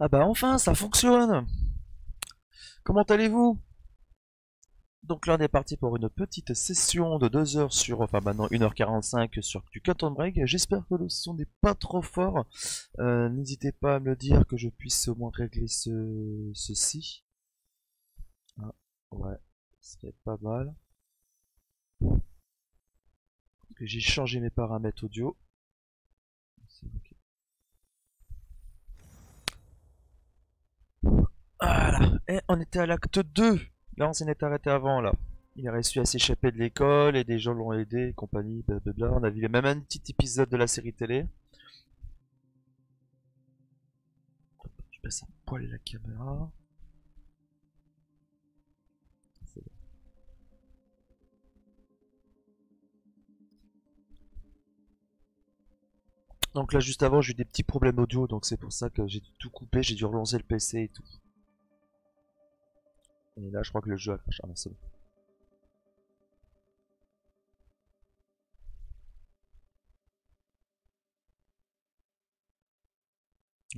Ah bah enfin, ça fonctionne Comment allez-vous? Donc là on est parti pour une petite session de 2 heures sur, enfin maintenant 1h45 sur du Cut Break. J'espère que le son n'est pas trop fort. Euh, n'hésitez pas à me le dire que je puisse au moins régler ce, ceci. Ah, ouais, ce serait pas mal. J'ai changé mes paramètres audio. Voilà. Et on était à l'acte 2. Là, on s'en est arrêté avant, là. Il a réussi à s'échapper de l'école et des gens l'ont aidé, compagnie, blablabla. On a vu même un petit épisode de la série télé. Je passe un poil la caméra. Donc là juste avant j'ai eu des petits problèmes audio donc c'est pour ça que j'ai tout coupé, j'ai dû relancer le PC et tout. Et là, je crois que le jeu a craché. Ah c'est bon.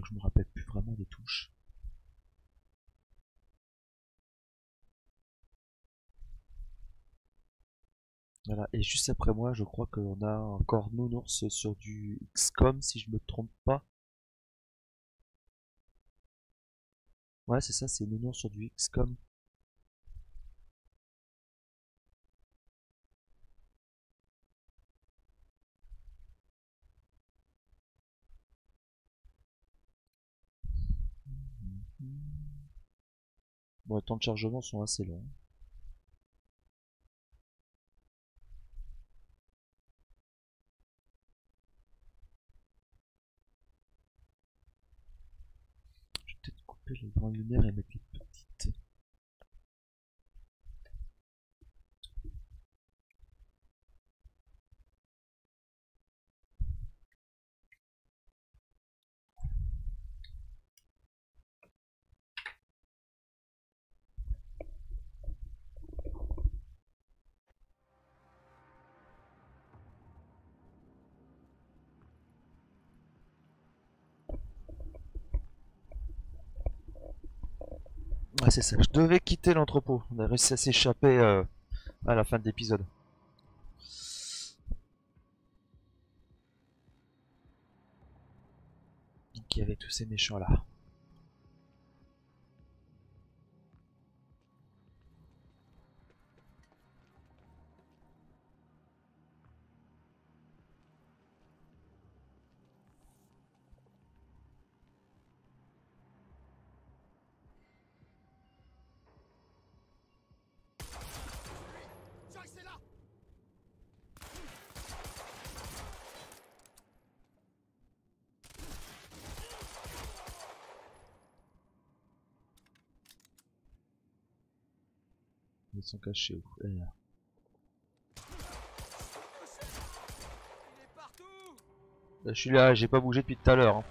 je me rappelle plus vraiment des touches. Voilà, et juste après moi, je crois qu'on a encore Nounours sur du XCOM, si je me trompe pas. Ouais, c'est ça, c'est Nounours sur du XCOM. Bon, les temps de chargement sont assez longs. Je vais peut-être couper les grands lumières et mettre les petites. Ah c'est ça, je devais quitter l'entrepôt. On a réussi à s'échapper euh, à la fin de l'épisode. Il y avait tous ces méchants là. Ils sont cachés où eh. Je suis là, j'ai pas bougé depuis tout à l'heure. Hein.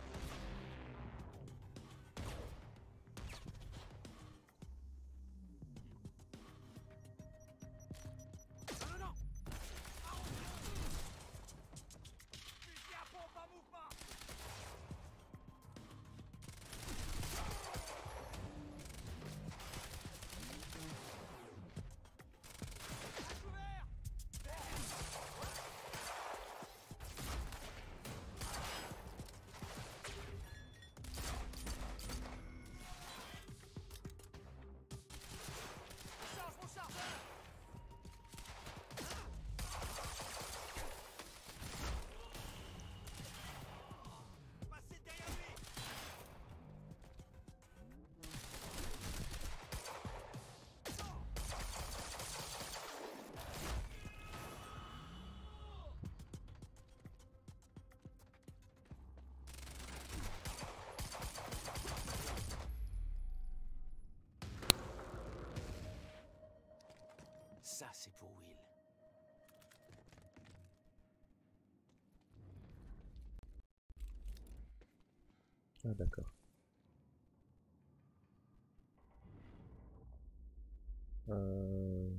Euh...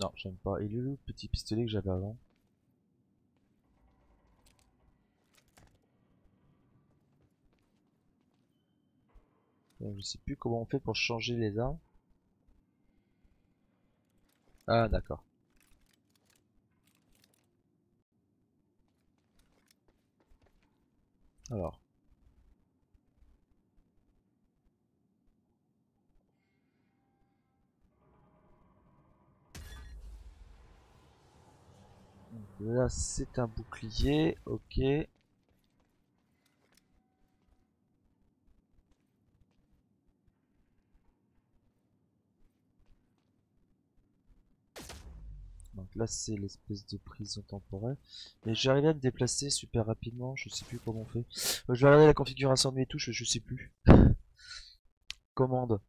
Non, j'aime pas. Il est le petit pistolet que j'avais avant Euh, Je sais plus comment on fait pour changer les armes. Ah d'accord. Alors. Là c'est un bouclier, ok. Donc là c'est l'espèce de prison temporaire. Mais j'arrive à me déplacer super rapidement, je sais plus comment on fait. Euh, je vais regarder la configuration de mes touches, je sais plus. Commande.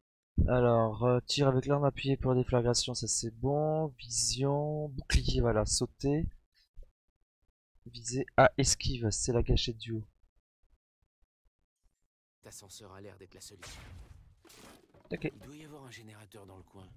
Alors, euh, tir avec l'arme appuyée pour la déflagration, ça c'est bon. Vision, bouclier, voilà, sauter. Viser, ah, esquive, c'est la cachette du haut. L'ascenseur a l'air d'être la solution. Il doit y avoir un générateur dans le coin.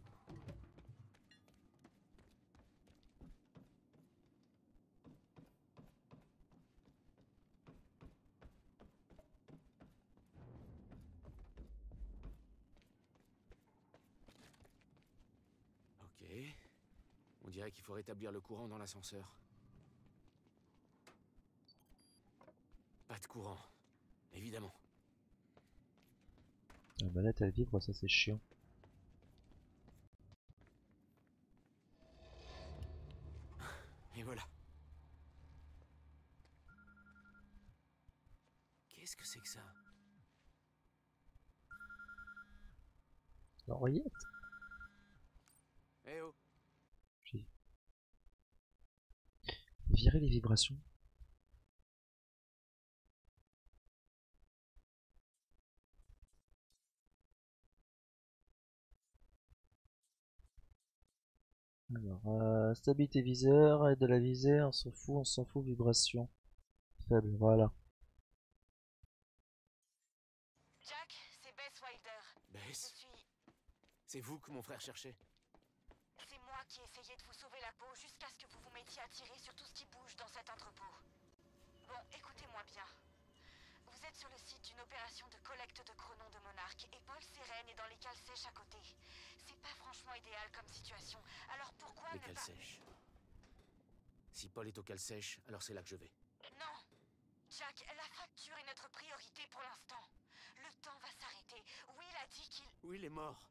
Dirait qu'il faut rétablir le courant dans l'ascenseur. Pas de courant. Évidemment. La manette elle vibre, ça c'est chiant. Et voilà. Qu'est-ce que c'est que ça? L'oreillette? Eh oh Virer les vibrations. Alors, euh, stabilité viseur, aide de la visée, on s'en fout, on s'en fout, vibration. Faible, voilà. Jack, c'est Bess Wilder. Je Bess, suis. c'est vous que mon frère cherchait C'est moi qui essayais de vous sauver la peau jusqu'à à tirer sur tout ce qui bouge dans cet entrepôt. Bon, écoutez-moi bien. Vous êtes sur le site d'une opération de collecte de chronons de monarques et Paul Sérène est dans les cales sèches à côté. C'est pas franchement idéal comme situation. Alors pourquoi Les ne cales pas. sèches. Si Paul est aux cales sèches, alors c'est là que je vais. Non Jack, la facture est notre priorité pour l'instant. Le temps va s'arrêter. Will a dit qu'il. Il est mort.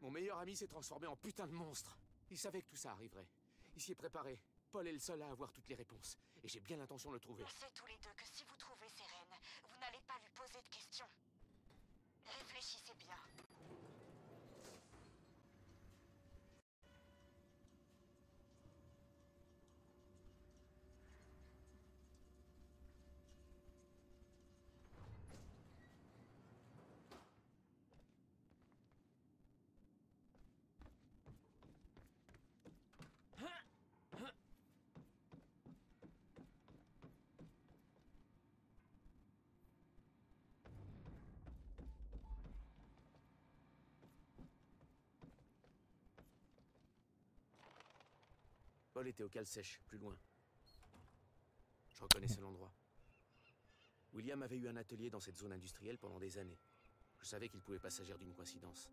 Mon meilleur ami s'est transformé en putain de monstre. Il savait que tout ça arriverait. Il s'y est préparé. Paul est le seul à avoir toutes les réponses. Et j'ai bien l'intention de le trouver si vous trouvez Sérène, vous n'allez pas lui poser de questions. Réfléchissez bien. Paul était aux cales sèches, plus loin. Je reconnaissais l'endroit. William avait eu un atelier dans cette zone industrielle pendant des années. Je savais qu'il pouvait pas s'agir d'une coïncidence.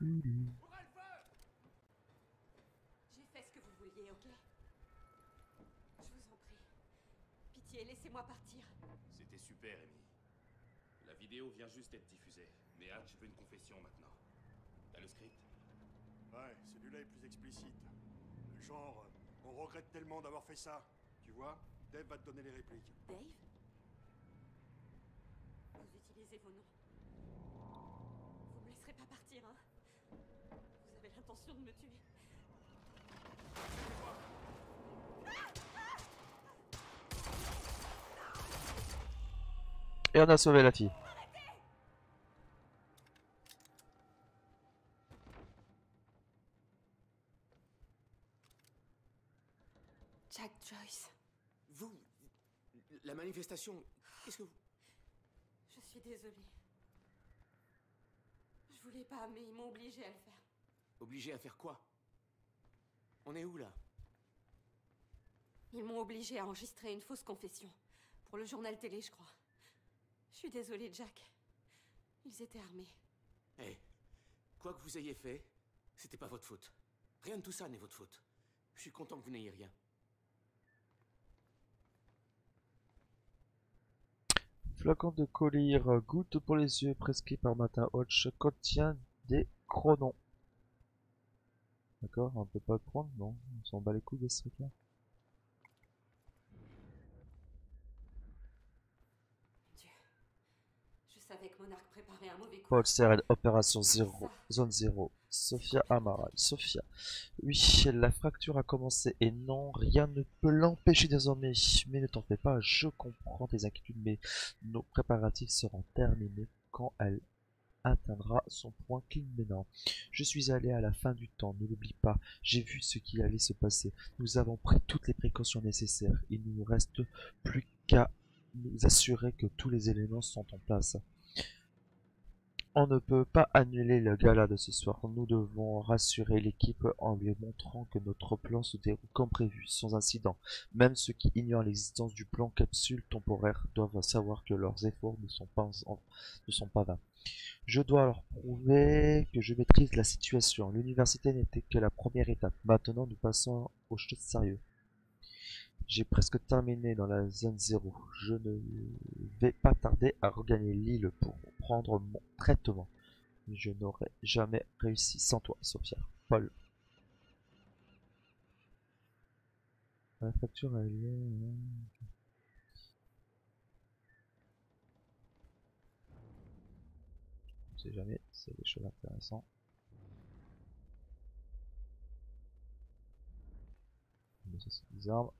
J'ai fait ce que vous vouliez, ok Je vous en prie. Pitié, laissez-moi partir. C'était super, Amy. La vidéo vient juste d'être diffusée, mais Hatch veut une confession maintenant. T'as le script? Ouais, celui-là est plus explicite. Genre, euh, on regrette tellement d'avoir fait ça. Tu vois Dave va te donner les répliques. Dave? Vous utilisez vos noms. Vous me laisserez pas partir, hein Vous avez l'intention de me tuer. Et on a sauvé la fille. Jack Joyce. Vous, la manifestation, qu'est-ce que vous... Je suis désolée. Je voulais pas, mais ils m'ont obligée à le faire. Obligée à faire quoi? On est où là? Ils m'ont obligée à enregistrer une fausse confession. Pour le journal télé, je crois. Je suis désolée, Jack. Ils étaient armés. Eh, quoi que vous ayez fait, c'était pas votre faute. Rien de tout ça n'est votre faute. Je suis content que vous n'ayez rien. Flacon de collyre, goutte pour les yeux, prescrit par Matin Hodge, contient des chronons. D'accord, on peut pas le prendre, non? On s'en bat les couilles de ce truc-là? Dieu. Je savais que Monarch préparait un mauvais coup. Paul Seren, opération 0, zone 0. Sophia Amaral. Sophia. Oui, la fracture a commencé et non, rien ne peut l'empêcher désormais. Mais ne t'en fais pas, je comprends tes inquiétudes, mais nos préparatifs seront terminés quand elle atteindra son point culminant. Je suis allé à la fin du temps, ne l'oublie pas. J'ai vu ce qui allait se passer. Nous avons pris toutes les précautions nécessaires. Il ne nous reste plus qu'à nous assurer que tous les éléments sont en place. On ne peut pas annuler le gala de ce soir. Nous devons rassurer l'équipe en lui montrant que notre plan se déroule comme prévu, sans incident. Même ceux qui ignorent l'existence du plan capsule temporaire doivent savoir que leurs efforts ne sont pas, ne sont pas vains. Je dois leur prouver que je maîtrise la situation. L'université n'était que la première étape. Maintenant, nous passons aux choses sérieuses. J'ai presque terminé dans la zone 0. Je ne vais pas tarder à regagner l'île pour prendre mon traitement. Je n'aurais jamais réussi sans toi, Sophia. Paul. La facture, elle est... On sait jamais, c'est des choses intéressantes. Mais ça, c'est bizarre. Écoutez,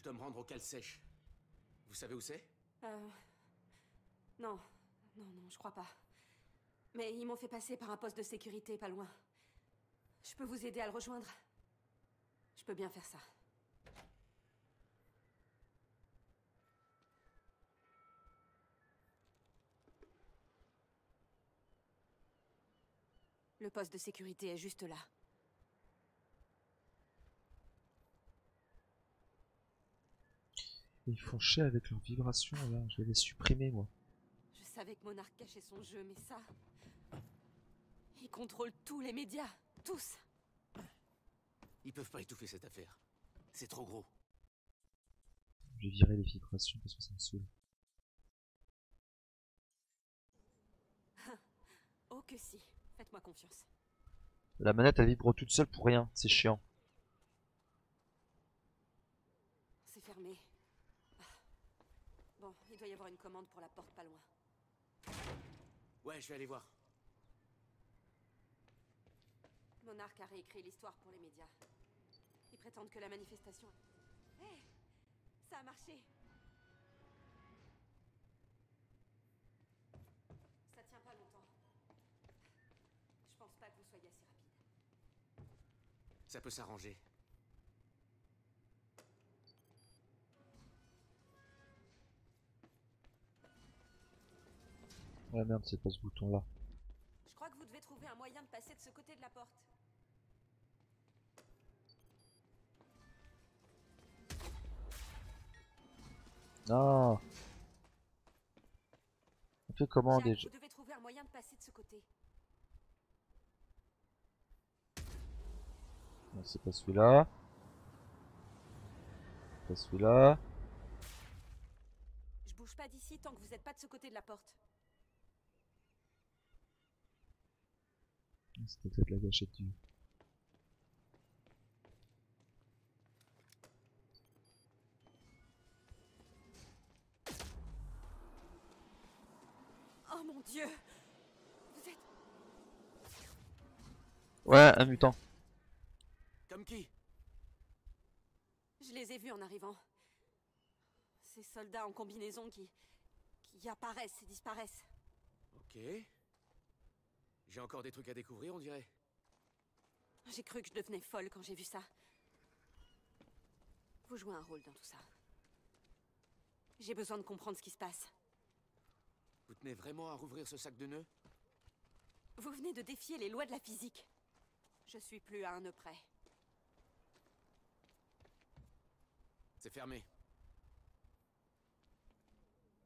je dois me rendre au cale sèche. Vous savez où c'est? Euh. Non, non, non, je crois pas. Mais ils m'ont fait passer par un poste de sécurité pas loin. Je peux vous aider à le rejoindre? Je peux bien faire ça. Le poste de sécurité est juste là. Ils font chier avec leurs vibrations, là. Je vais les supprimer, moi. Je savais que Monarch cachait son jeu, mais ça. Ils contrôlent tous les médias. Tous. Ils peuvent pas étouffer cette affaire. C'est trop gros. Je vais virer les vibrations parce que ça me saoule. Oh que si. Faites-moi confiance. La manette, elle vibre toute seule pour rien. C'est chiant. C'est fermé. Doit y avoir une commande pour la porte pas loin. Ouais, je vais aller voir. Monarch a réécrit l'histoire pour les médias. Ils prétendent que la manifestation. Hé Ça a marché Ça tient pas longtemps. Je pense pas que vous soyez assez rapide. Ça peut s'arranger. Ouais, merde, c'est pas ce bouton-là. Je crois que vous devez trouver un moyen de passer de ce côté de la porte. Non On fait comment Jack, déjà Vous devez trouver un moyen de passer de ce côté. Non, c'est pas celui-là. Pas celui-là. Je bouge pas d'ici tant que vous êtes pas de ce côté de la porte. C'était peut-être la gâchette du... Oh mon dieu Vous êtes. Ouais, un mutant. Comme qui? Je les ai vus en arrivant. Ces soldats en combinaison qui. qui apparaissent et disparaissent. Ok. J'ai encore des trucs à découvrir, on dirait. J'ai cru que je devenais folle quand j'ai vu ça. Vous jouez un rôle dans tout ça. J'ai besoin de comprendre ce qui se passe. Vous tenez vraiment à rouvrir ce sac de nœuds? Vous venez de défier les lois de la physique. Je suis plus à un nœud près. C'est fermé.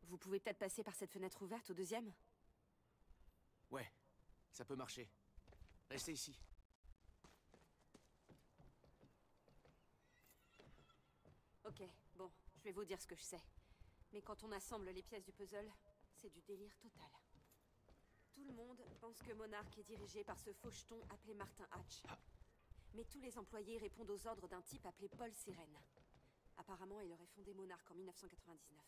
Vous pouvez peut-être passer par cette fenêtre ouverte au deuxième? Ouais, ça peut marcher. Restez ici. Ok, bon, je vais vous dire ce que je sais. Mais quand on assemble les pièces du puzzle, c'est du délire total. Tout le monde pense que Monarch est dirigé par ce faucheton appelé Martin Hatch. Mais tous les employés répondent aux ordres d'un type appelé Paul Sirène. Apparemment, il aurait fondé Monarch en 1999.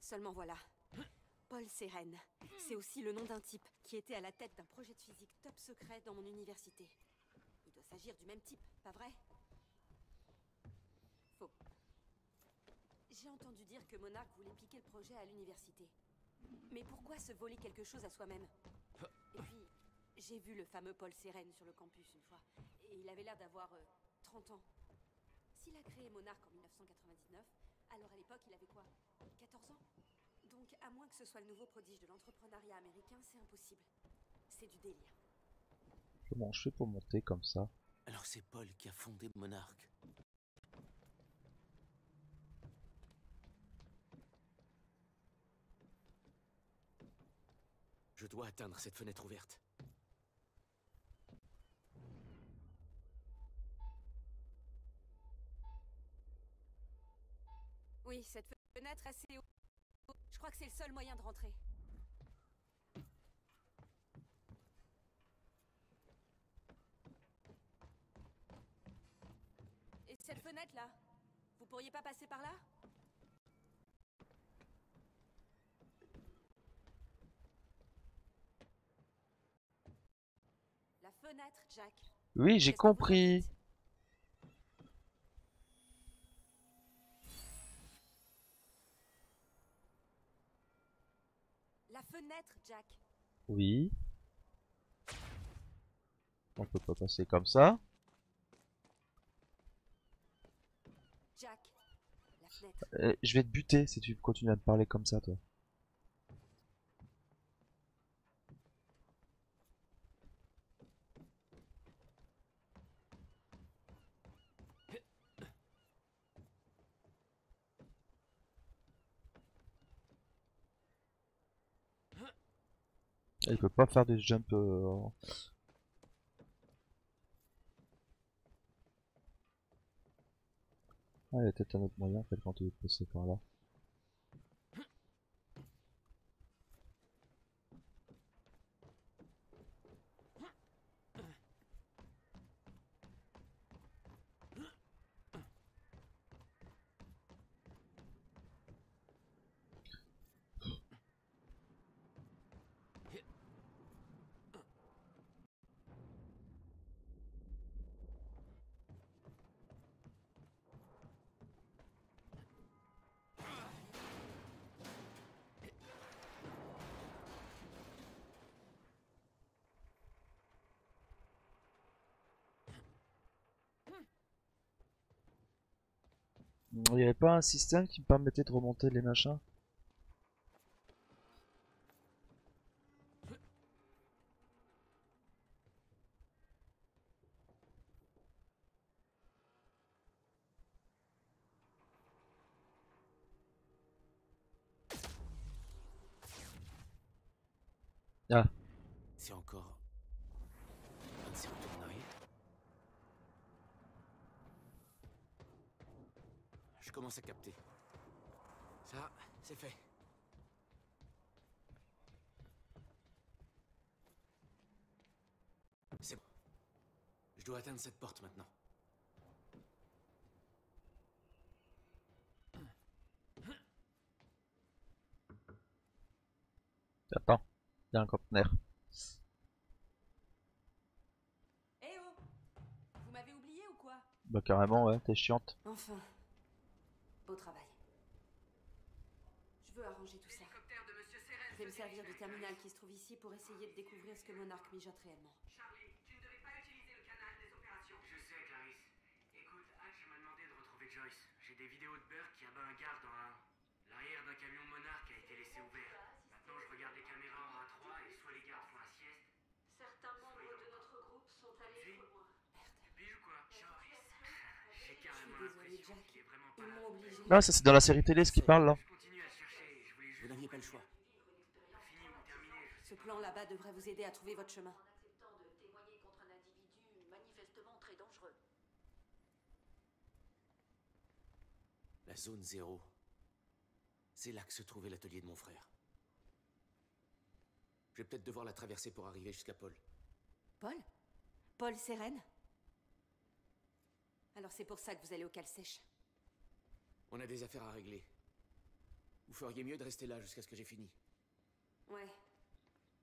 Seulement voilà. Paul Sérène. C'est aussi le nom d'un type qui était à la tête d'un projet de physique top secret dans mon université. Il doit s'agir du même type, pas vrai? Faux. J'ai entendu dire que Monarch voulait piquer le projet à l'université. Mais pourquoi se voler quelque chose à soi-même? Et puis, j'ai vu le fameux Paul Sérène sur le campus une fois. Et il avait l'air d'avoir euh, 30 ans. S'il a créé Monarch en 1999, alors à l'époque, il avait quoi? 14 ans? Donc, à moins que ce soit le nouveau prodige de l'entrepreneuriat américain, c'est impossible. C'est du délire. Comment je fais pour monter comme ça? Alors c'est Paul qui a fondé Monarch. Je dois atteindre cette fenêtre ouverte. Oui, cette fenêtre assez haut. C'est le seul moyen de rentrer. Et cette fenêtre là Vous pourriez pas passer par là? La fenêtre, Jack. Oui, j'ai compris. Jack. Oui. On peut pas passer comme ça. Jack. La fenêtre. Euh, je vais te buter si tu continues à me parler comme ça, toi. Il peut pas faire des jumps. euh, Ah, il y a peut-être un autre moyen en fait quand tu veux passer par là. Il n'y avait pas un système qui me permettait de remonter les machins C'est encore... un de ces retours en arrière Je commence à capter. Ça, c'est fait. C'est bon. Je dois atteindre cette porte maintenant. Attends, il y a un conteneur. Eh oh Vous m'avez oublié ou quoi? Bah carrément, ouais, t'es chiante. Enfin. Travail. Je veux arranger tout ça. De je vais me servir du terminal qui se trouve ici pour essayer de découvrir ce que Monarch mijote réellement. Charlie, tu ne devais pas utiliser le canal des opérations. Je sais, Clarisse. Écoute, Hatch m'a demandé de retrouver Joyce. J'ai des vidéos de Burke qui abat un garde dans un... L'arrière d'un camion Monarch a été laissé ouvert. Ah, ça c'est dans la série télé ce qui parle là. Vous n'aviez pas le choix. Ce plan là-bas devrait vous aider à trouver votre chemin. La zone zéro. C'est là que se trouvait l'atelier de mon frère. Je vais peut-être devoir la traverser pour arriver jusqu'à Paul. Paul? Paul Sérène Alors c'est pour ça que vous allez au cale sèche. On a des affaires à régler. Vous feriez mieux de rester là jusqu'à ce que j'ai fini. Ouais.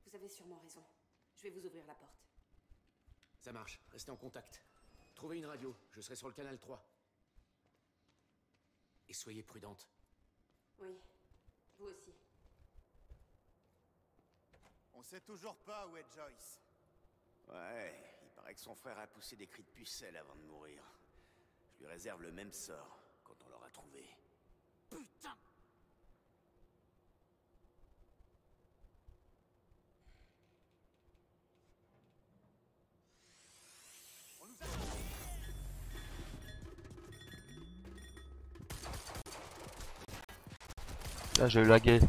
Vous avez sûrement raison. Je vais vous ouvrir la porte. Ça marche, restez en contact. Trouvez une radio, je serai sur le canal 3. Et soyez prudente. Oui. Vous aussi. On sait toujours pas où est Joyce. Ouais, il paraît que son frère a poussé des cris de pucelle avant de mourir. Je lui réserve le même sort l'aura trouvé. Putain On nous a... Là j'ai eu lagué.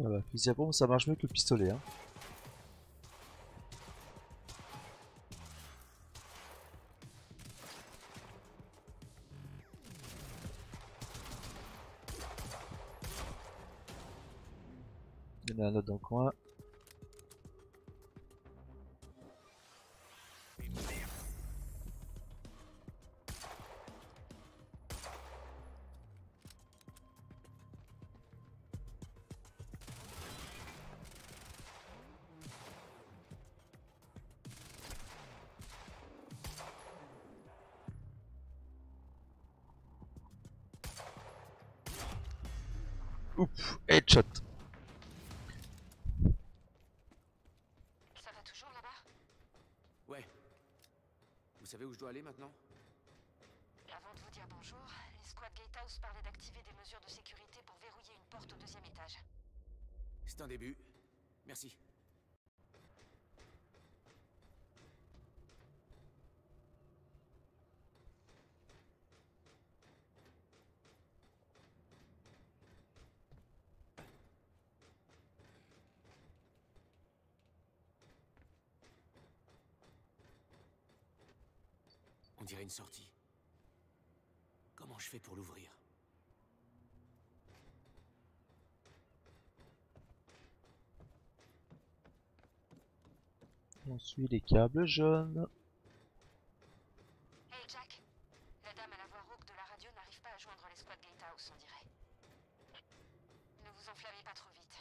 Voilà, fusil à pompe ça marche mieux que le pistolet. Hein. Il y en a un autre dans le coin. Ouf, headshot. Ça va toujours là-bas? Ouais. Vous savez où je dois aller maintenant? Avant de vous dire bonjour, les squads Gatehouse parlaient d'activer des mesures de sécurité pour verrouiller une porte au deuxième étage. C'est un début. Merci. Sortie. Comment je fais pour l'ouvrir? On suit les câbles jaunes. Hey Jack, la dame à la voix rauque de la radio n'arrive pas à joindre les squads Gatehouse, on dirait. Ne vous enflammez pas trop vite.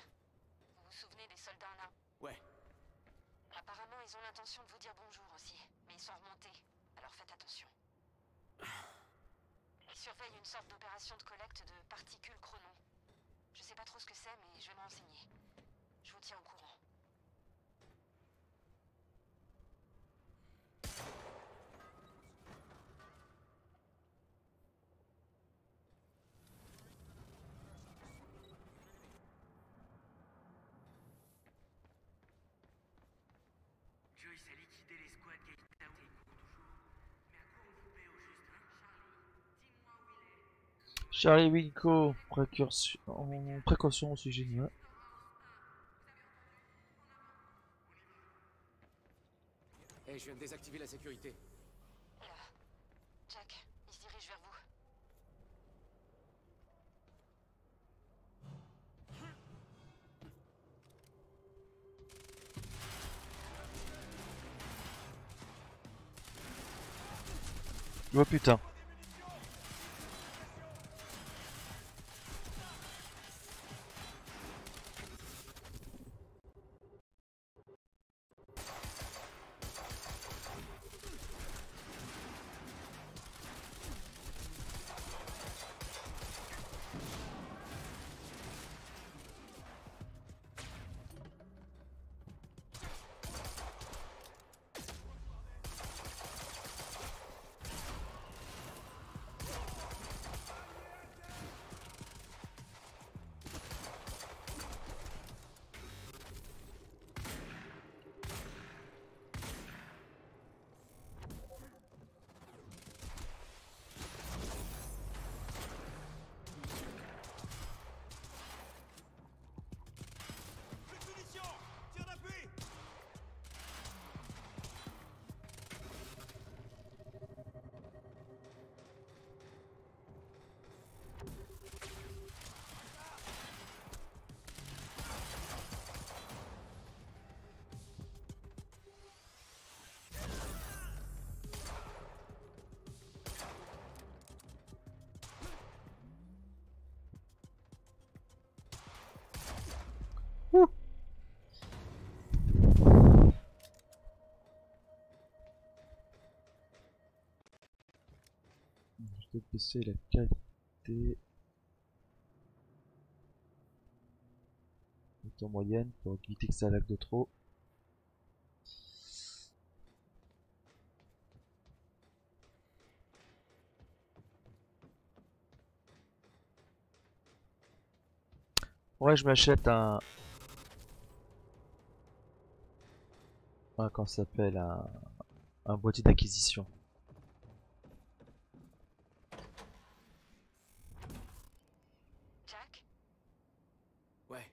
Vous vous souvenez des soldats en armes Ouais. Apparemment, ils ont l'intention de vous dire bonjour aussi, mais ils sont remontés, alors faites attention. Ils surveillent une sorte d'opération de collecte de particules chronon. Je sais pas trop ce que c'est, mais je vais me renseigner. Je vous tiens au courant. Joyce a liquidé les squads Gatehouse et il court toujours. Mais à quoi on vous paie au juste, hein Charlie, Winco, précaution, en précaution au sujet de moi. Eh, je viens de désactiver la sécurité. Là. Jack, il se dirige vers vous. Oh putain. La qualité. en moyenne pour éviter que ça lag de trop. Ouais, je m'achète un... un... Comment s'appelle un... un boîtier d'acquisition. Ouais.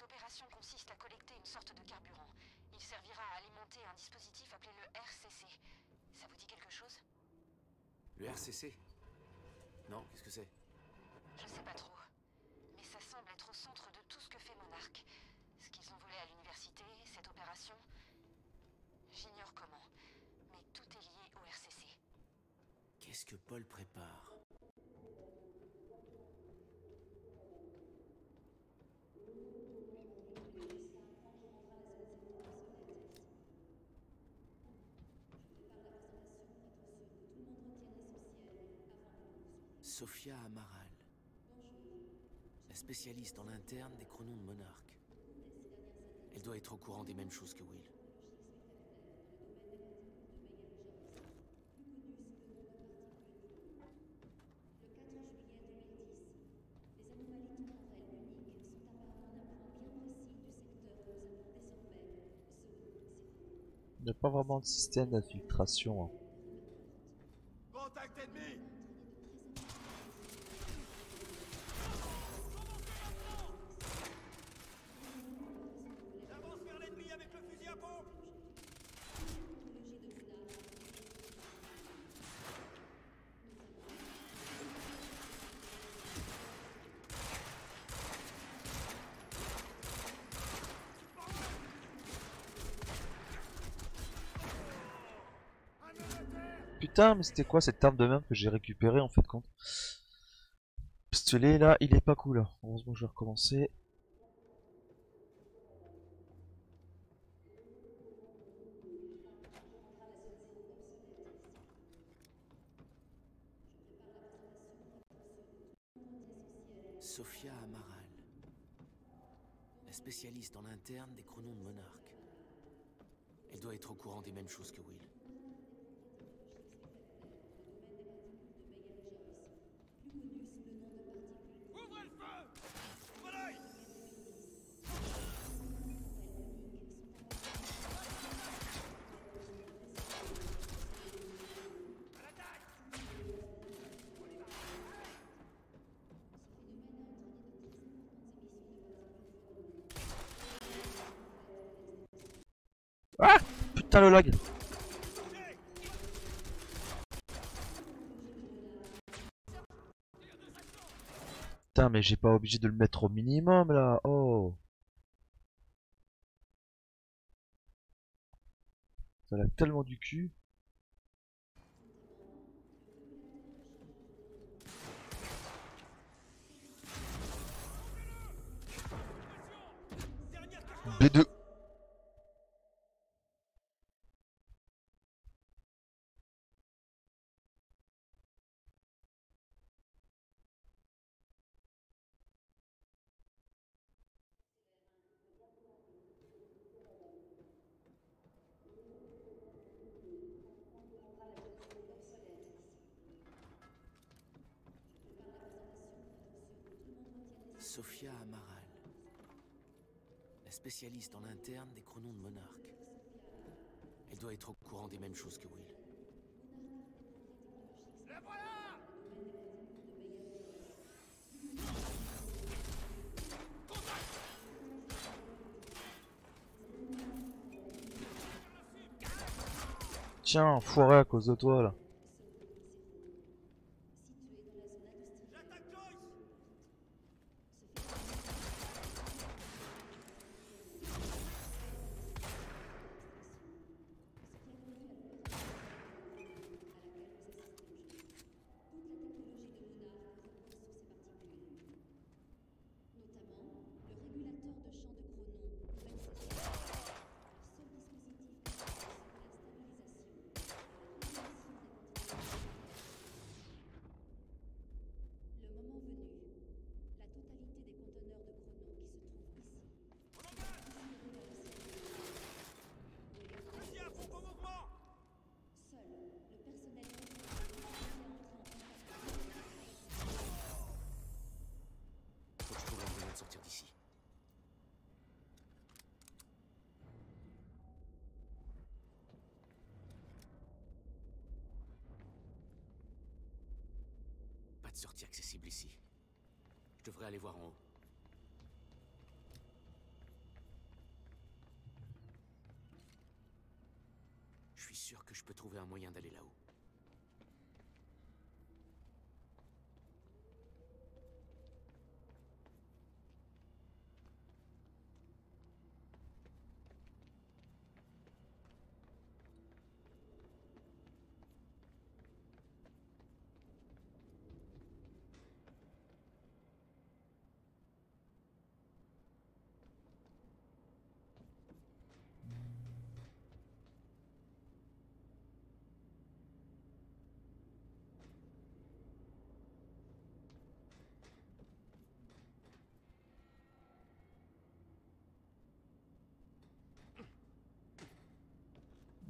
L'opération consiste à collecter une sorte de carburant. Il servira à alimenter un dispositif appelé le RCC. Ça vous dit quelque chose Le RCC Non, qu'est-ce que c'est Je sais pas trop. Mais ça semble être au centre de tout ce que fait Monarch. Ce qu'ils ont volé à l'université, cette opération. J'ignore comment. Mais tout est lié au RCC. Qu'est-ce que Paul prépare Sophia Amaral. La spécialiste en des. Elle doit être au courant des mêmes choses que Will. Il n'y a pas vraiment de système d'infiltration. hein. Contact ennemi J'avance vers l'ennemi avec le fusil à pompe Putain, mais c'était quoi cette arme de main que j'ai récupérée en fait compte Pistolet là, il est pas cool. là. Heureusement que je vais recommencer. Sophia Amaral. La spécialiste en interne des chronons de Monarque. Elle doit être au courant des mêmes choses que Will. Putain le lag Putain mais j'ai pas obligé de le mettre au minimum là. Oh. Ça l'a tellement du cul. B2 spécialiste en interne des chronons de Monarque. Elle doit être au courant des mêmes choses que Will. Le voilà Tiens, foiré à cause de toi là pas de sortie accessible ici. Je devrais aller voir en haut. Je suis sûr que je peux trouver un moyen d'aller là-haut.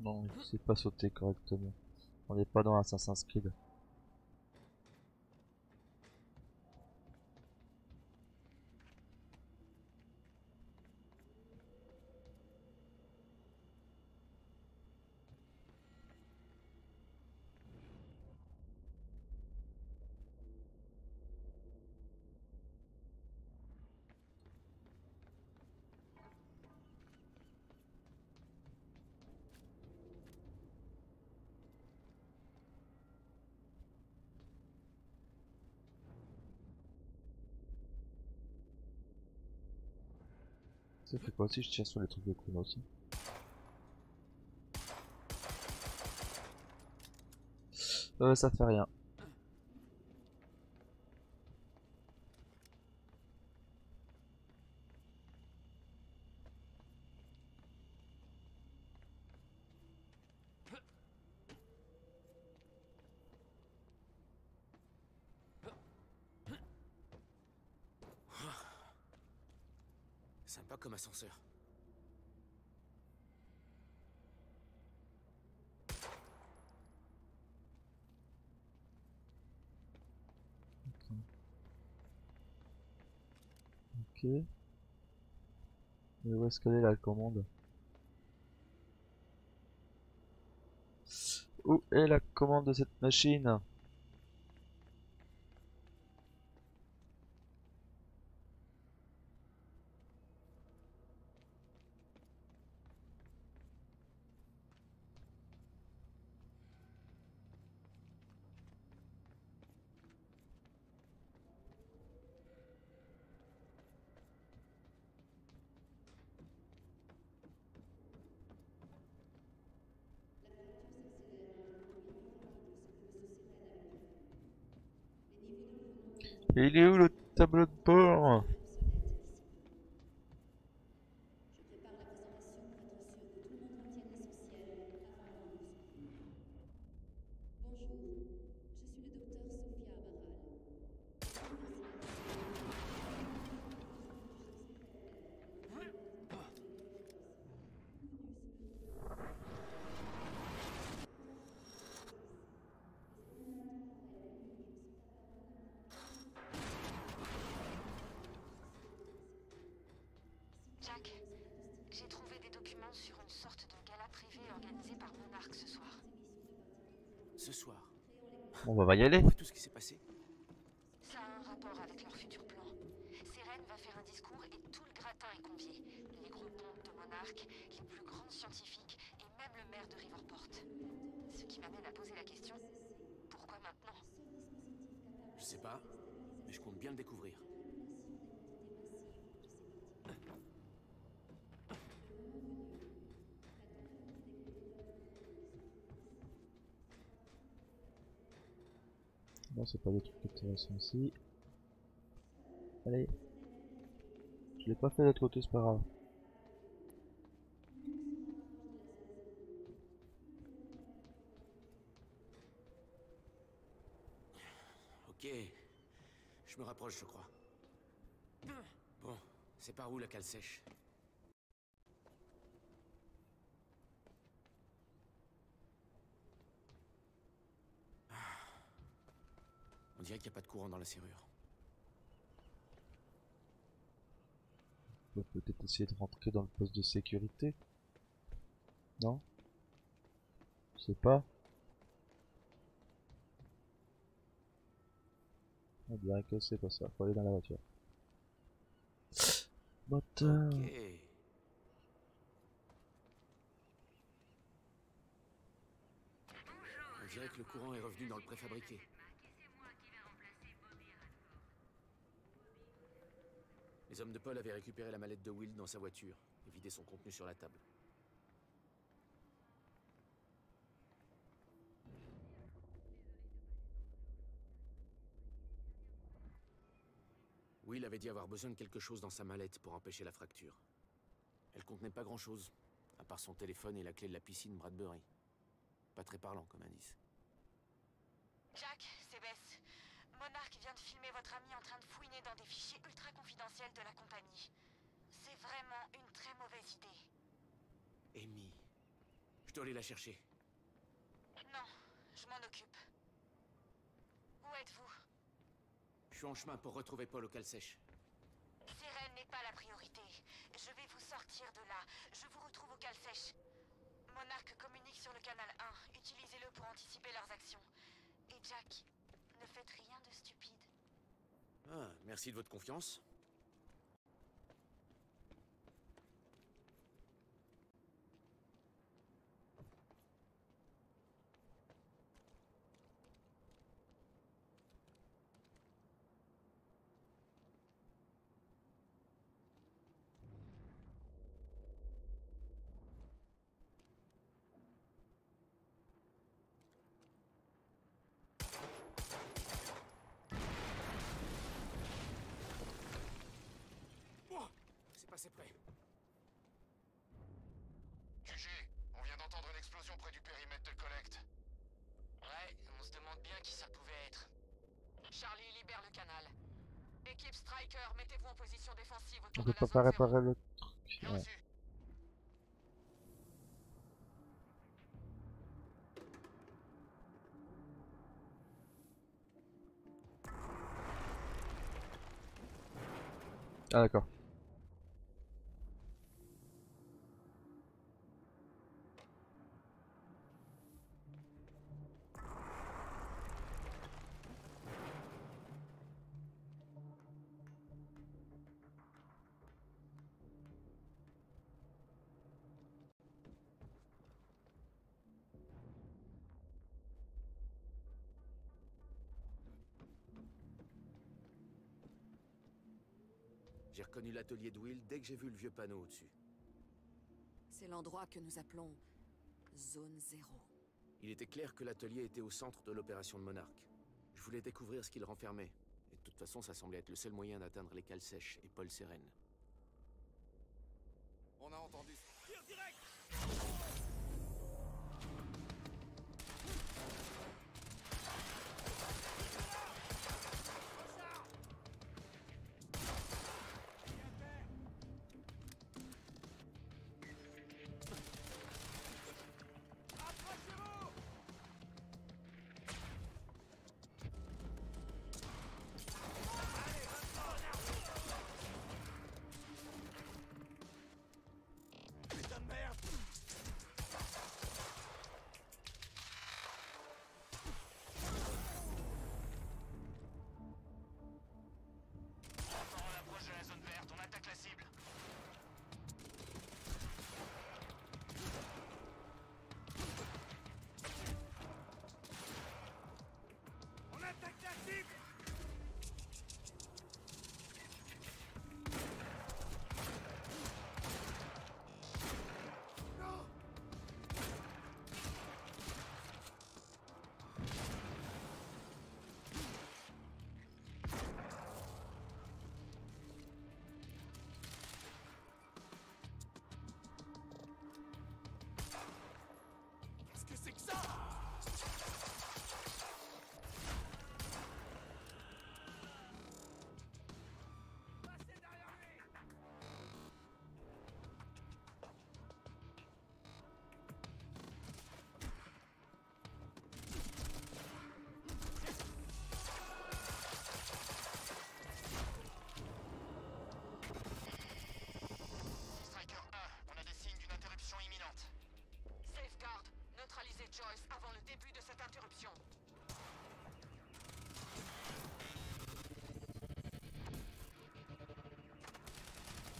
Non, il sait pas sauter correctement. On n'est pas dans Assassin's Creed. Ça fait quoi si je tire sur les trucs de chrono aussi Euh, ça fait rien. Sympa comme ascenseur. Ok. Et où est-ce qu'elle est la commande? Où est la commande de cette machine? Et il est où le tableau de bord Bonjour, je suis le docteur Sophia Amaral. Jack, j'ai trouvé des documents sur une sorte de gala privé organisé par Monarch ce soir. Ce soir. Bon bah, on va y aller. Tout ce qui s'est passé Ça a un rapport avec leur futur plan. Seren va faire un discours et tout le gratin est convié. Les gros pontes de Monarch, les plus grands scientifiques et même le maire de Riverport. Ce qui m'amène à poser la question, pourquoi maintenant? Je sais pas, mais je compte bien le découvrir. C'est pas des trucs intéressants ici. Allez. Je l'ai pas fait d'être côté, c'est pas grave. Ok. Je me rapproche, je crois. Bon, c'est par où la cale sèche? Dirait qu'il n'y a pas de courant dans la serrure. On peut peut-être essayer de rentrer dans le poste de sécurité. Non? Je sais pas. On dirait que c'est pas ça. Faut aller dans la voiture. Moteur. On dirait que le courant est revenu dans le préfabriqué. Les hommes de Paul avaient récupéré la mallette de Will dans sa voiture et vidé son contenu sur la table. Will avait dit avoir besoin de quelque chose dans sa mallette pour empêcher la fracture. Elle contenait pas grand-chose, à part son téléphone et la clé de la piscine Bradbury. Pas très parlant comme indice. Jack. Monarch vient de filmer votre ami en train de fouiner dans des fichiers ultra confidentiels de la compagnie. C'est vraiment une très mauvaise idée. Amy. Je dois aller la chercher. Non, je m'en occupe. Où êtes-vous? Je suis en chemin pour retrouver Paul au cale sèche. Sirène n'est pas la priorité. Je vais vous sortir de là. Je vous retrouve au cale sèche. Monarch communique sur le canal 1. Utilisez-le pour anticiper leurs actions. Et Jack, ne faites rien de stupide. Ah, merci de votre confiance. Oh, c'est passé près. QG, on vient d'entendre une explosion près du périmètre de collecte. Ouais, on se demande bien qui ça pouvait être. Charlie libère le canal. Équipe Striker, mettez-vous en position défensive On autour peut de la pas zone réparer le truc. Bien Ouais. reçu. Ah d'accord. Reconnu l'atelier de Will dès que j'ai vu le vieux panneau au-dessus. C'est l'endroit que nous appelons Zone Zéro. Il était clair que l'atelier était au centre de l'opération de Monarch. Je voulais découvrir ce qu'il renfermait. Et de toute façon, ça semblait être le seul moyen d'atteindre les cales sèches et Paul Seren. On a entendu.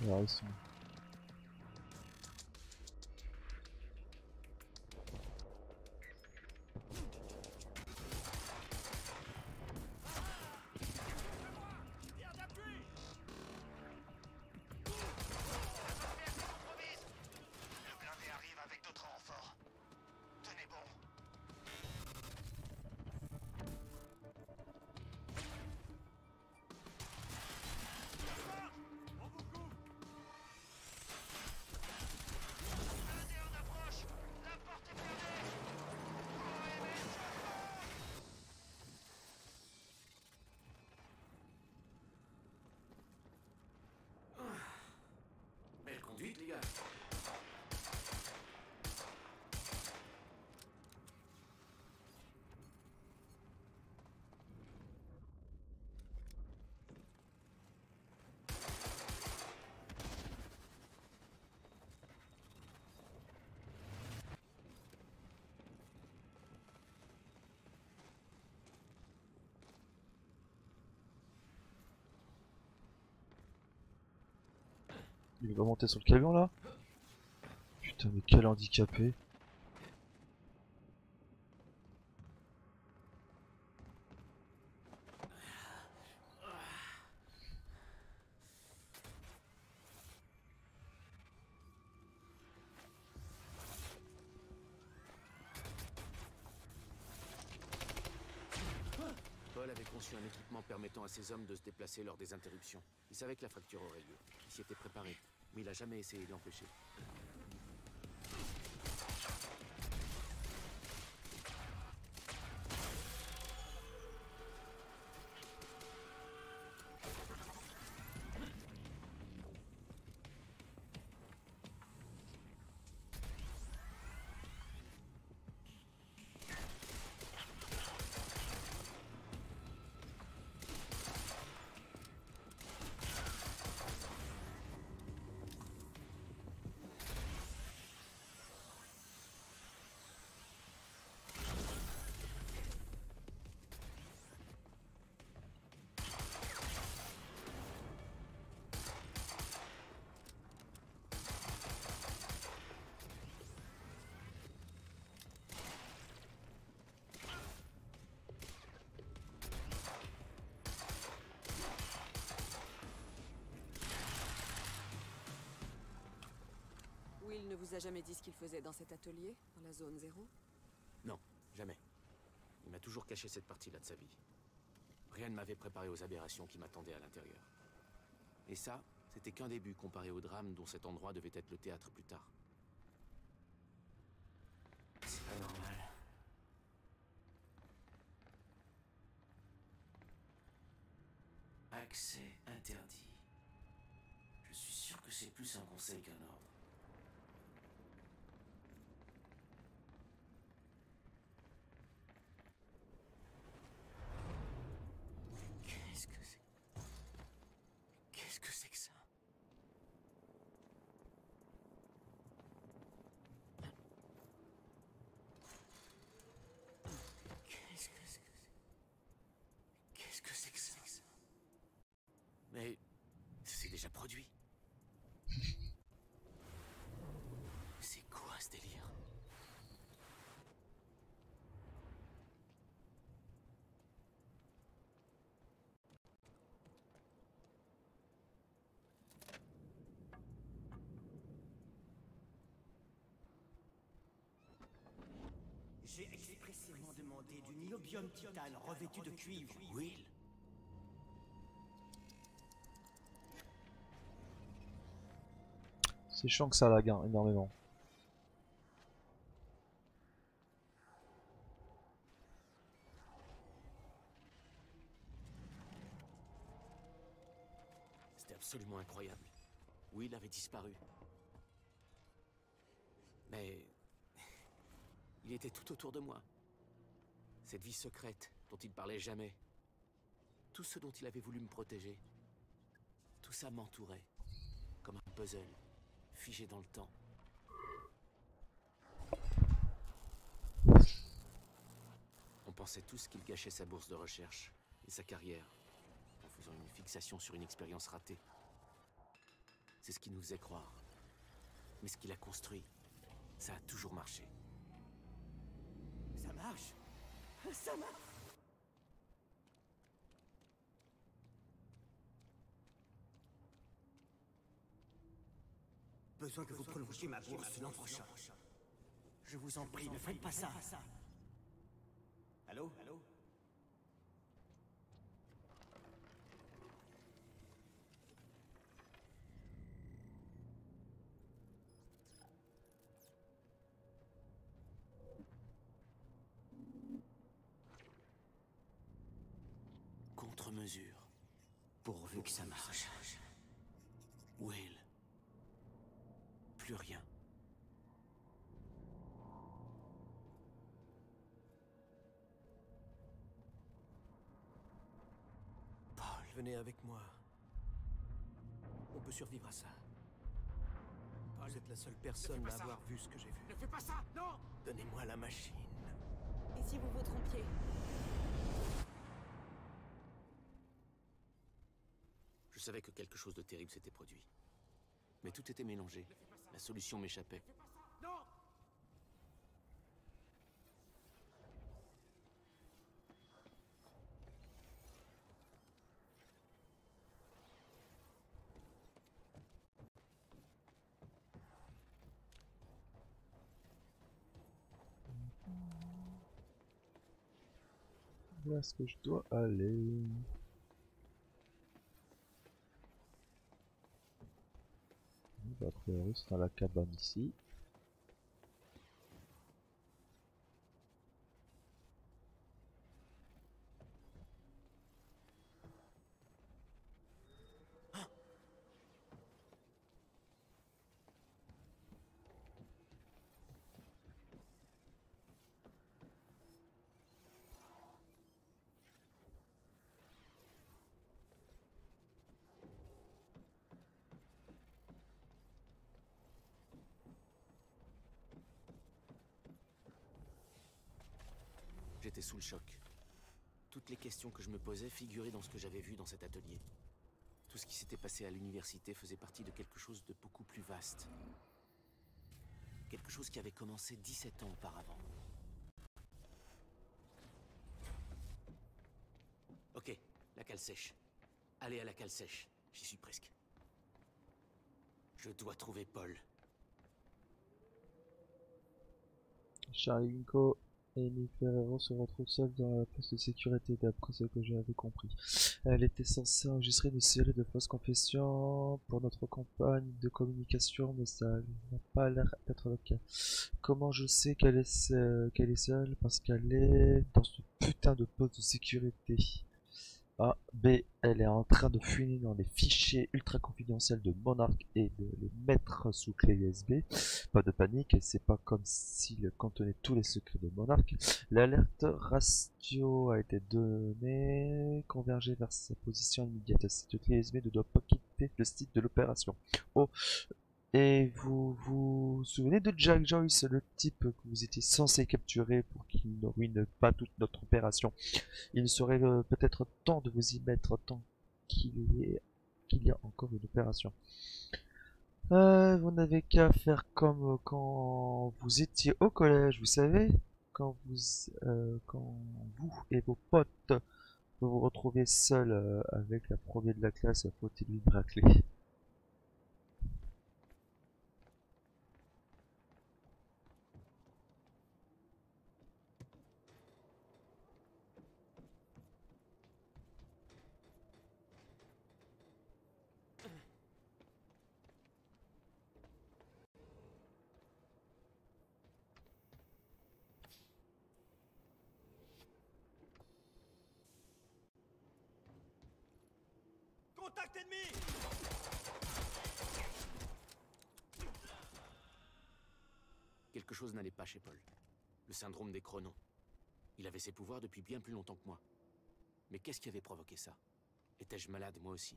Alors ils sont. Il va monter sur le camion là Putain mais quel handicapé. Paul avait conçu un équipement permettant à ses hommes de se déplacer lors des interruptions. Il savait que la fracture aurait lieu. S'y était préparé, mais il a jamais essayé de. Ne vous a jamais dit ce qu'il faisait dans cet atelier, dans la zone zéro Non, jamais. Il m'a toujours caché cette partie-là de sa vie. Rien ne m'avait préparé aux aberrations qui m'attendaient à l'intérieur. Et ça, c'était qu'un début comparé au drame dont cet endroit devait être le théâtre plus tard. C'est pas normal. Accès interdit. Je suis sûr que c'est plus un conseil qu'un ordre. Qu'est-ce que c'est Qu'est-ce que c'est que ça Qu'est-ce que c'est que c'est Qu'est-ce que c'est que ça Mais c'est déjà produit. C'est quoi ce délire J'ai expressément demandé du niobium titane revêtu de cuivre. Will C'est chiant que ça lag hein, énormément. C'était absolument incroyable. Will avait disparu. Mais il était tout autour de moi. Cette vie secrète dont il parlait jamais. Tout ce dont il avait voulu me protéger. Tout ça m'entourait. Comme un puzzle, figé dans le temps. On pensait tous qu'il gâchait sa bourse de recherche et sa carrière en faisant une fixation sur une expérience ratée. C'est ce qu'il nous faisait croire. Mais ce qu'il a construit, ça a toujours marché. Ça marche. Ça marche. Besoin que vous prolongiez ma bourse l'an prochain. Je vous en prie, ne faites pas ça. Allô? Allô Contre-mesure. Pourvu que ça marche. Will. Plus rien. Paul, venez avec moi. On peut survivre à ça. Vous êtes la seule personne à avoir vu ce que j'ai vu. Ne fais pas ça Non Donnez-moi la machine. Et si vous vous trompiez? Savais que quelque chose de terrible s'était produit. Mais tout était mélangé. La solution m'échappait. Où est-ce que je dois aller? A priori, c'est dans la cabane ici. J'étais choc. Toutes les questions que je me posais figuraient dans ce que j'avais vu dans cet atelier. Tout ce qui s'était passé à l'université faisait partie de quelque chose de beaucoup plus vaste. Quelque chose qui avait commencé 17 ans auparavant. Ok, la cale sèche. Allez à la cale sèche. J'y suis presque. Je dois trouver Paul. Charlie et Amy Ferrero se retrouvent seuls dans la place de sécurité, d'après ce que j'avais compris. Elle était censée enregistrer une série de fausses confessions pour notre campagne de communication, mais ça n'a pas l'air d'être le cas. Comment je sais qu'elle est seule? Parce qu'elle est dans ce putain de poste de sécurité. A, B, elle est en train de fouiner dans les fichiers ultra confidentiels de Monarch et de les mettre sous clé USB. Pas de panique, c'est pas comme s'il contenait tous les secrets de Monarch. L'alerte ratio a été donnée, converger vers sa position immédiate. Cette clé USB ne doit pas quitter le site de l'opération. Oh, et vous vous souvenez de Jack Joyce, le type que vous étiez censé capturer pour qu'il ne ruine pas toute notre opération? Il serait euh, peut-être temps de vous y mettre tant qu'il y, a encore une opération. Euh, vous n'avez qu'à faire comme quand vous étiez au collège, vous savez, quand vous, euh, quand vous et vos potes vous vous retrouvez seul euh, avec la première de la classe, faut-il lui racler. Contact ennemi Quelque chose n'allait pas chez Paul. Le Il avait ses pouvoirs depuis bien plus longtemps que moi. Mais qu'est-ce qui avait provoqué ça? Étais-je malade moi aussi?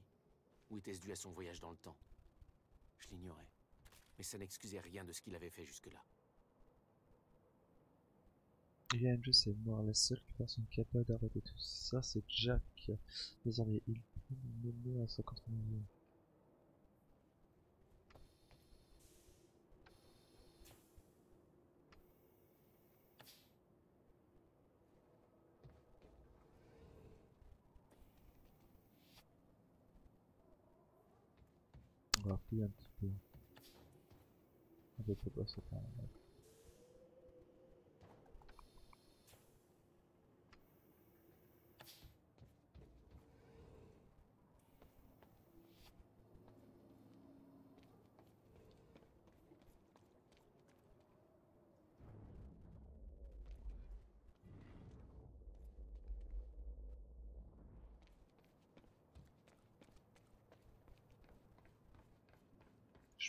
Ou était-ce dû à son voyage dans le temps? Je l'ignorais. Mais ça n'excusait rien de ce qu'il avait fait jusque-là. Je sais moi, la seule personne capable d'arrêter tout ça, c'est Jack. Désormais, il peut mener à sa contre-mesure. On va fouiller un petit peu. Un peu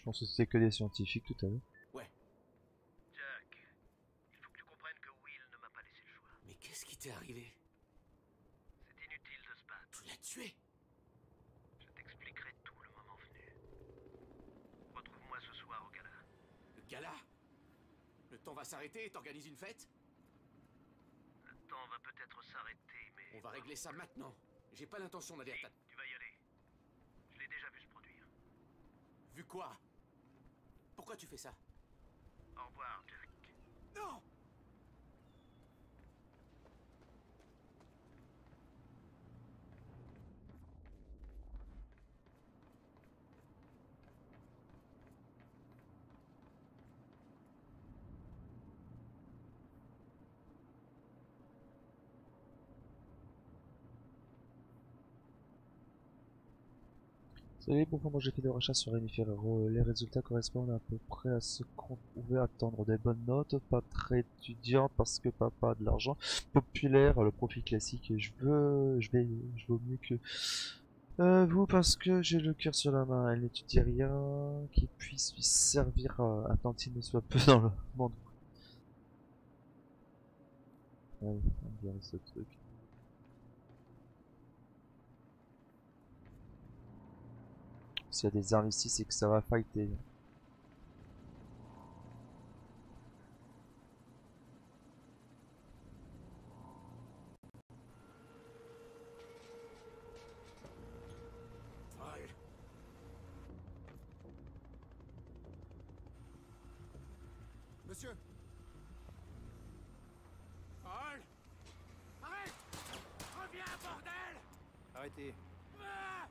Je pense que c'était que des scientifiques tout à l'heure. Ouais. Jack, il faut que tu comprennes que Will ne m'a pas laissé le choix. Mais qu'est-ce qui t'est arrivé? C'est inutile de se battre. Tu l'as tué? Je t'expliquerai tout le moment venu. Retrouve-moi ce soir au gala. Le gala? Le temps va s'arrêter et t'organises une fête? Le temps va peut-être s'arrêter, mais... On va régler ça maintenant. J'ai pas l'intention d'aller à ta... Tu vas y aller. Je l'ai déjà vu se produire. Vu quoi? Pourquoi tu fais ça? Au revoir, Jack. Non Salut, bonjour, moi j'ai fait des recherches sur Renifere. Les résultats correspondent à peu près à ce qu'on pouvait attendre. Des bonnes notes, pas très étudiant parce que papa a de l'argent. Populaire, le profil classique. Et je veux, je vais, je veux mieux que euh, vous parce que j'ai le cœur sur la main. Elle n'étudie rien qui puisse lui servir à, à Tantine ne soit peu dans le monde. Ouais, on dirait ce truc. A des armes ici, c'est que ça va fighter. File. Monsieur File Arrête Reviens, bordel Arrêtez. Ah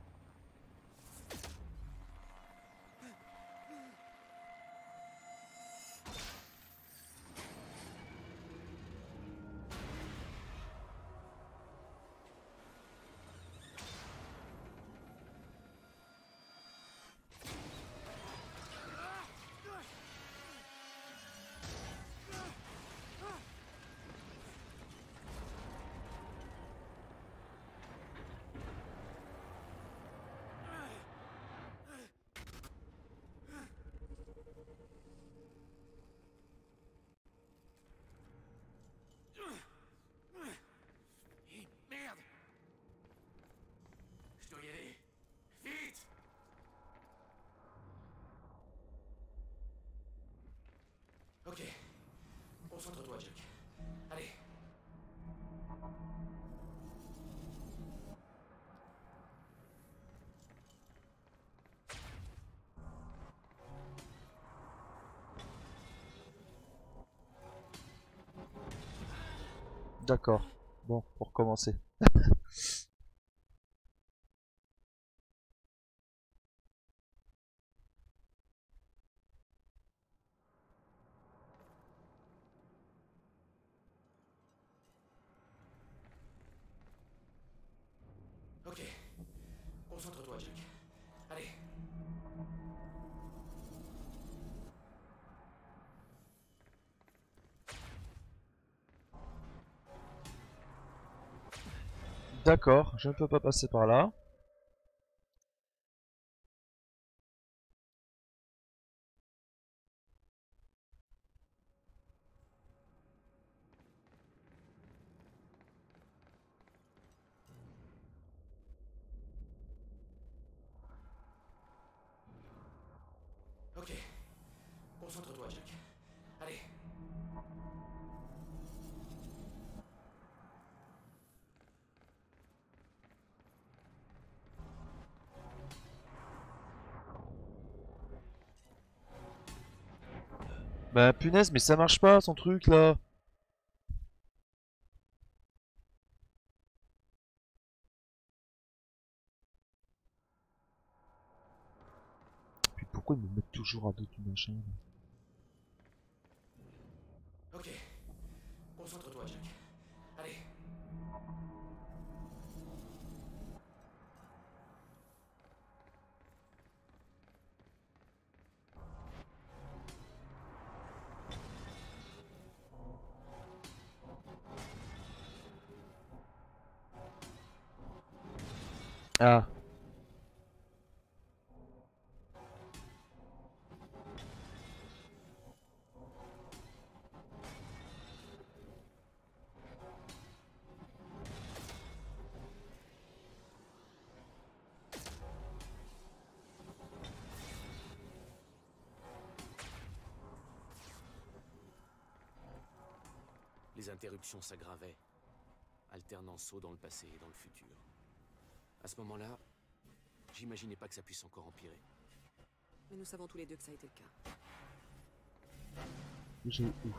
Hé, Merde Je dois y aller. Vite Ok. Concentre-toi, Jack. Allez. D'accord. Bon, pour commencer. D'accord, je ne peux pas passer par là. Bah punaise, mais ça marche pas son truc là. Puis pourquoi ils me mettent toujours à dos du machin là? Ah. Les interruptions s'aggravaient, alternant sauts dans le passé et dans le futur. À ce moment-là, j'imaginais pas que ça puisse encore empirer. Mais nous savons tous les deux que ça a été le cas. J'ai où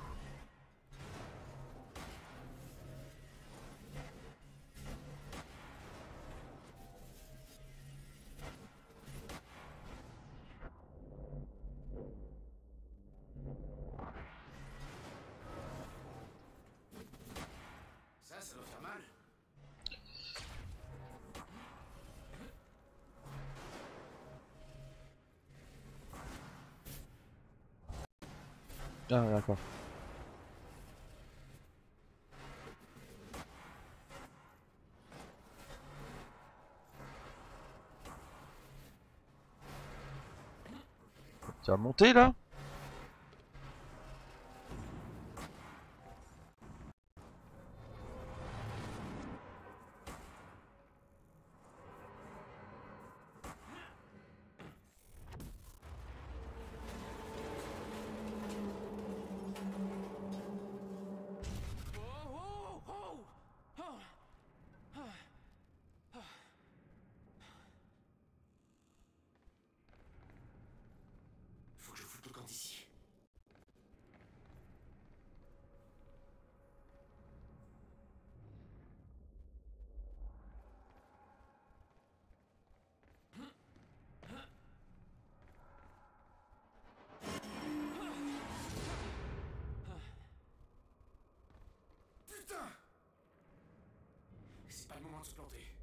Ah d'accord. Tu vas monter là Faut que je foute le camp d'ici. Putain C'est pas le moment de se planter?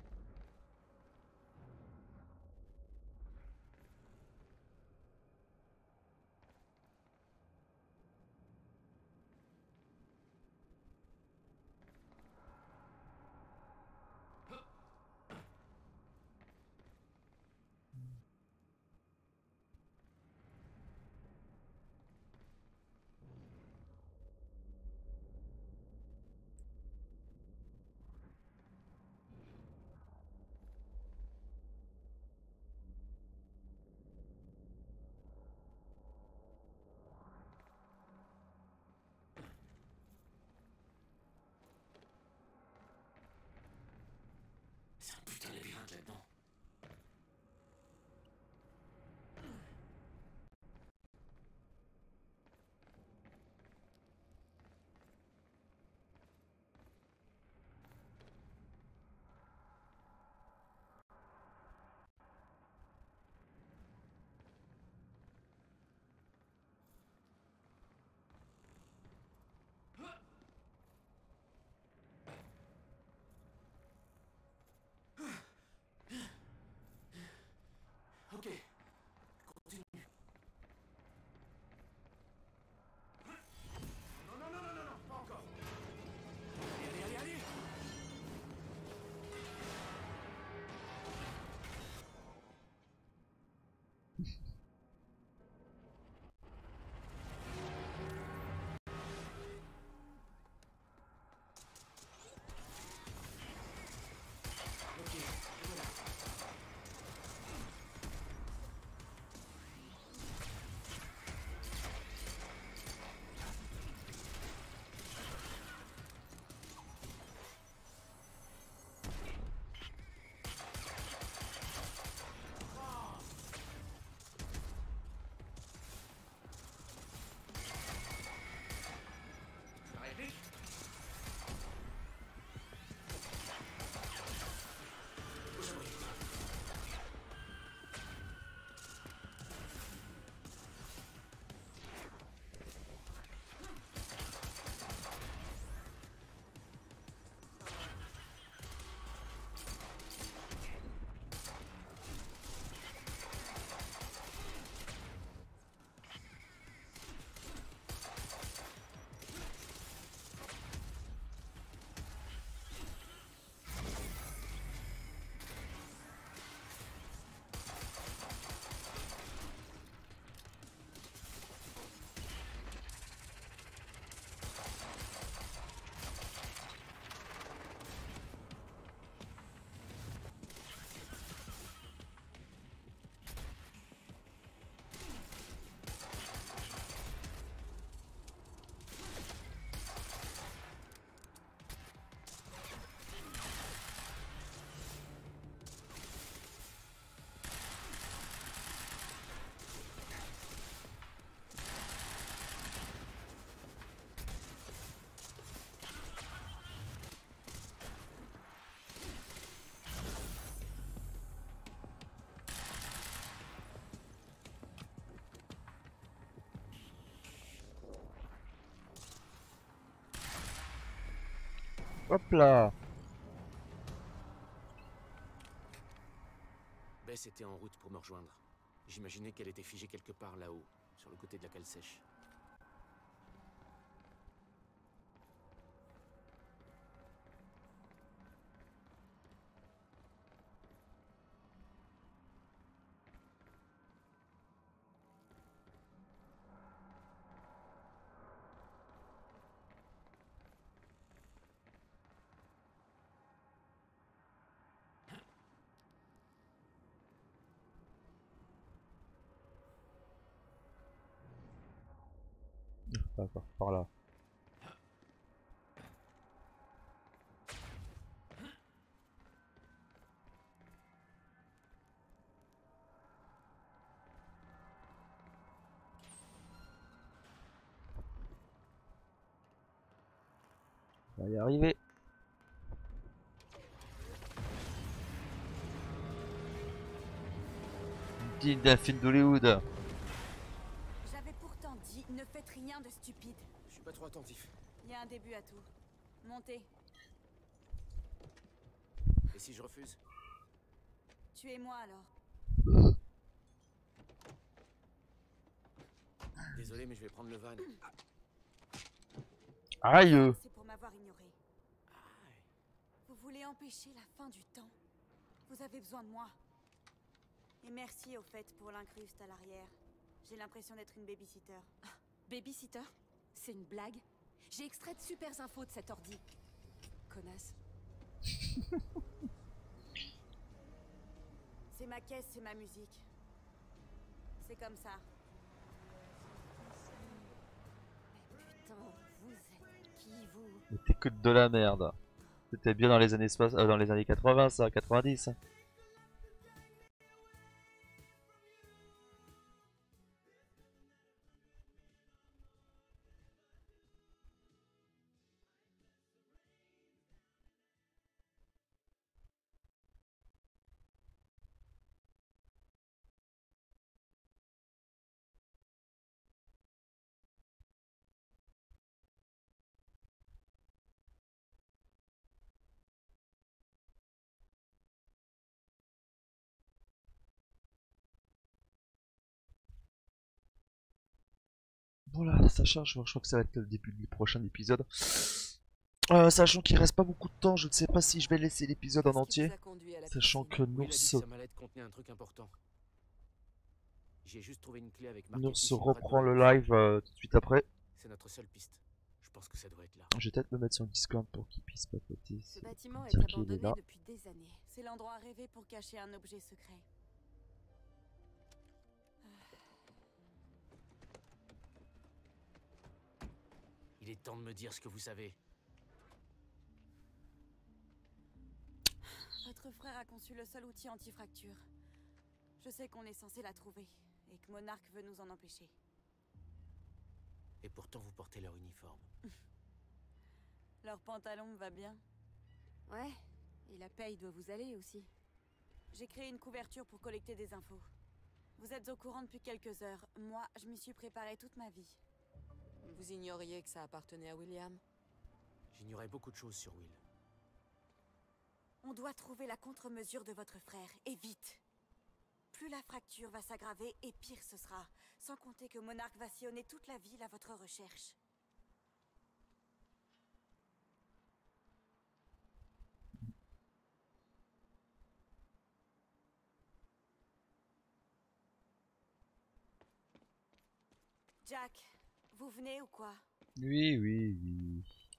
putain de labyrinthe là-dedans. Hop là Bess était en route pour me rejoindre. J'imaginais qu'elle était figée quelque part là-haut, sur le côté de la cale sèche. Par là. On va y arriver. Film d'Hollywood. Pas trop attentif. Il y a un début à tout. Montez. Et si je refuse? Tuez-moi alors. Désolé, mais je vais prendre le van. Aïe C'est pour m'avoir ignoré. Vous voulez empêcher la fin du temps? Vous avez besoin de moi. Et merci au fait pour l'incruste à l'arrière. J'ai l'impression d'être une babysitter. Ah, Babysitter? C'est une blague J'ai extrait de super infos de cet ordi. Connasse. C'est ma caisse, c'est ma musique. C'est comme ça. Putain, vous êtes qui, vous? Mais t'écoutes de la merde. C'était bien dans les années euh, dans les années 80 ça, 90. Voilà, ça charge, je crois que ça va être le début du prochain épisode. Euh, sachant qu'il reste pas beaucoup de temps, je ne sais pas si je vais laisser l'épisode en entier. Sachant que Nours, Nours reprend le live euh, tout de suite après. C'est notre seule piste. Je pense que ça doit être là. Je vais peut-être me mettre sur Discord pour qu'il puisse papoter. Ce bâtiment est abandonné là. depuis des années. C'est l'endroit rêvé pour cacher un objet secret. Il est temps de me dire ce que vous savez. Votre frère a conçu le seul outil anti-fracture. Je sais qu'on est censé la trouver, et que Monarch veut nous en empêcher. Et pourtant, vous portez leur uniforme. Leur pantalon me va bien. Ouais, et la paye doit vous aller aussi. J'ai créé une couverture pour collecter des infos. Vous êtes au courant depuis quelques heures. Moi, je m'y suis préparée toute ma vie. Vous ignoriez que ça appartenait à William? J'ignorais beaucoup de choses sur Will. On doit trouver la contre-mesure de votre frère, et vite. Plus la fracture va s'aggraver, et pire ce sera. Sans compter que Monarch va sillonner toute la ville à votre recherche. Jack, vous venez ou quoi? Oui, oui, oui.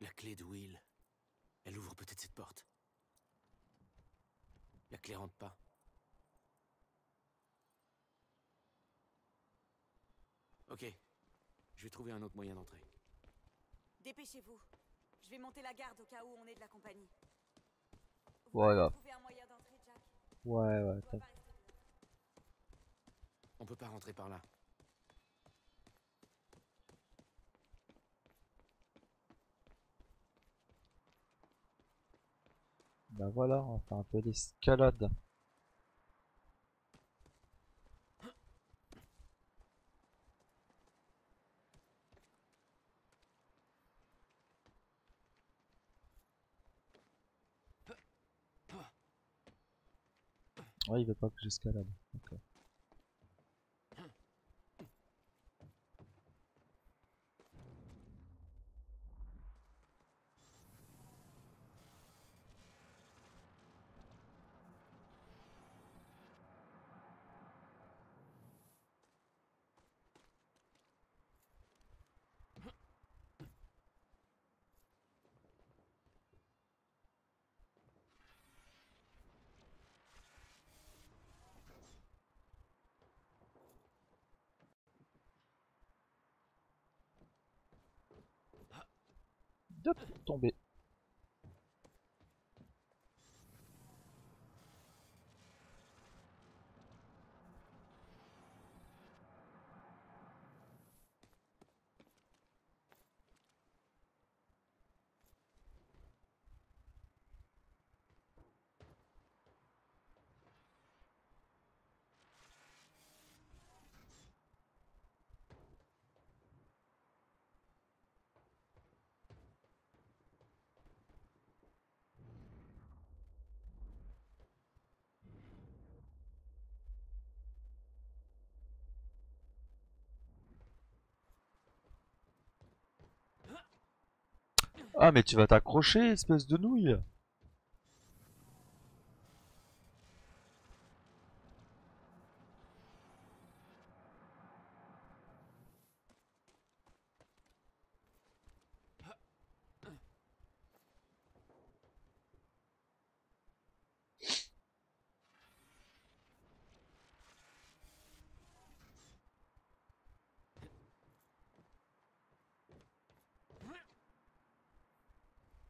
La clé de Will. Elle ouvre peut-être cette porte. La clé rentre pas. Ok. Je vais trouver un autre moyen d'entrer. Dépêchez-vous. Je vais monter la garde au cas où on est de la compagnie. Voilà. Un moyen Jack. Ouais, ouais, On peut pas rentrer par là. ben voilà, on fait un peu d'escalade. Ouais, il veut pas que j'escalade. Okay. D'accord. de tomber. Ah mais tu vas t'accrocher, espèce de nouille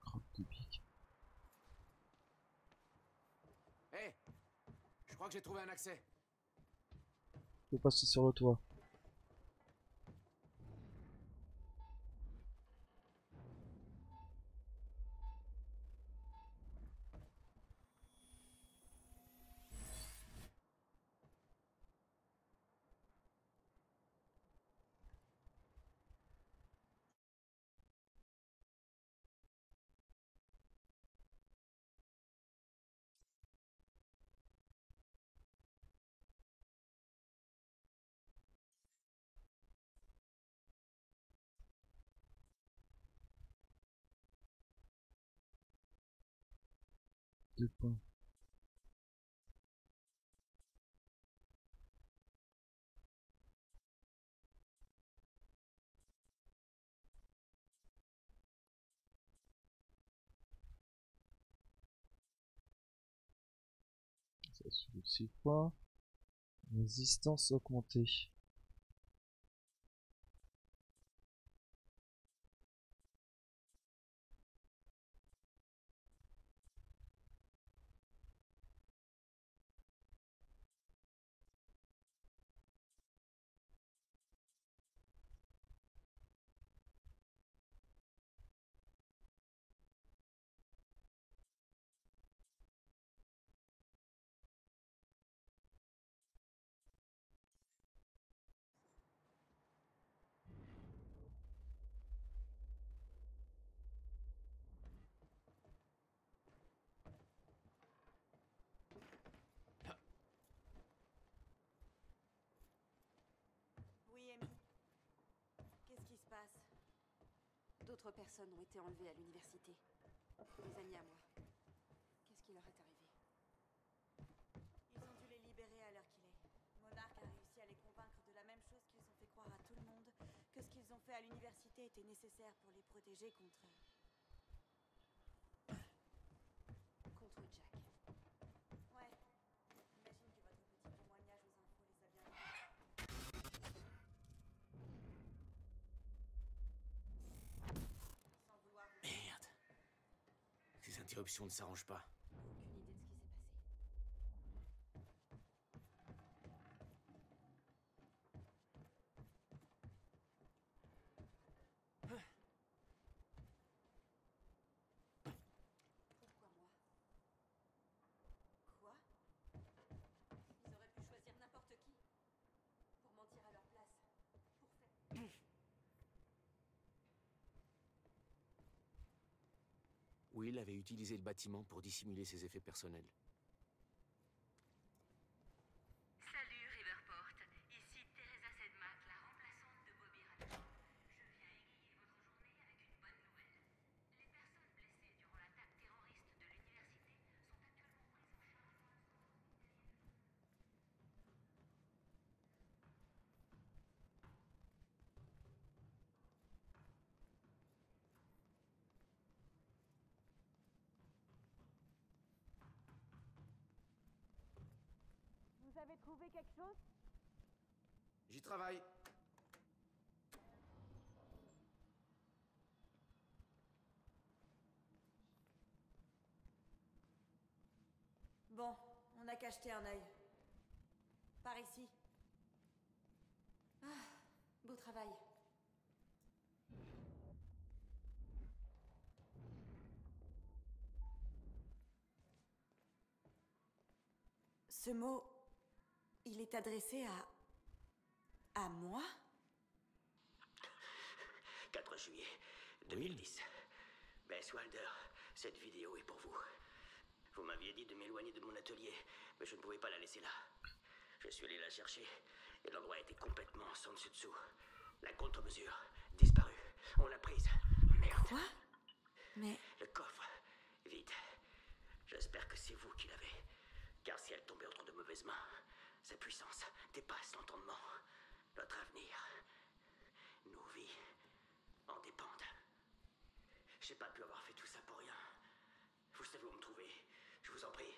Crotte de pique. Hé Je crois que j'ai trouvé un accès. Peux passer sur le toit. Deux points. Ça soulève 6 points. Résistance augmentée. Personnes ont été enlevées à l'université. Des amis à moi. Qu'est-ce qui leur est arrivé? Ils ont dû les libérer à l'heure qu'il est. Monarque a réussi à les convaincre de la même chose qu'ils ont fait croire à tout le monde, que ce qu'ils ont fait à l'université était nécessaire pour les protéger contre... Contre Jack. Ouais. J'imagine que votre petit témoignage aux infos les a bien aidés. Sans vouloir vous... Merde. Interruptions ne s'arrangent pas. Aucune idée de ce qui s'est passé. Pourquoi moi Quoi Ils auraient pu choisir n'importe qui. Pour mentir à leur place. Pour faire... Avait utilisé le bâtiment pour dissimuler ses effets personnels. trouvé quelque chose J'y travaille. Bon, on n'a qu'à jeter un œil. Par ici. Ah, beau travail. Ce mot, il est adressé à... à moi? 4 juillet 2010. Bess Wilder, cette vidéo est pour vous. Vous m'aviez dit de m'éloigner de mon atelier, mais je ne pouvais pas la laisser là. Je suis allé la chercher, et l'endroit était complètement sans dessus dessous. La contre-mesure, disparue. On l'a prise. Merde. Quoi? Mais... Le coffre, vide. J'espère que c'est vous qui l'avez. Car si elle tombait entre de mauvaises mains, sa puissance dépasse l'entendement. Notre avenir, nos vies, en dépendent. J'ai pas pu avoir fait tout ça pour rien. Vous savez où me trouver. Je vous en prie.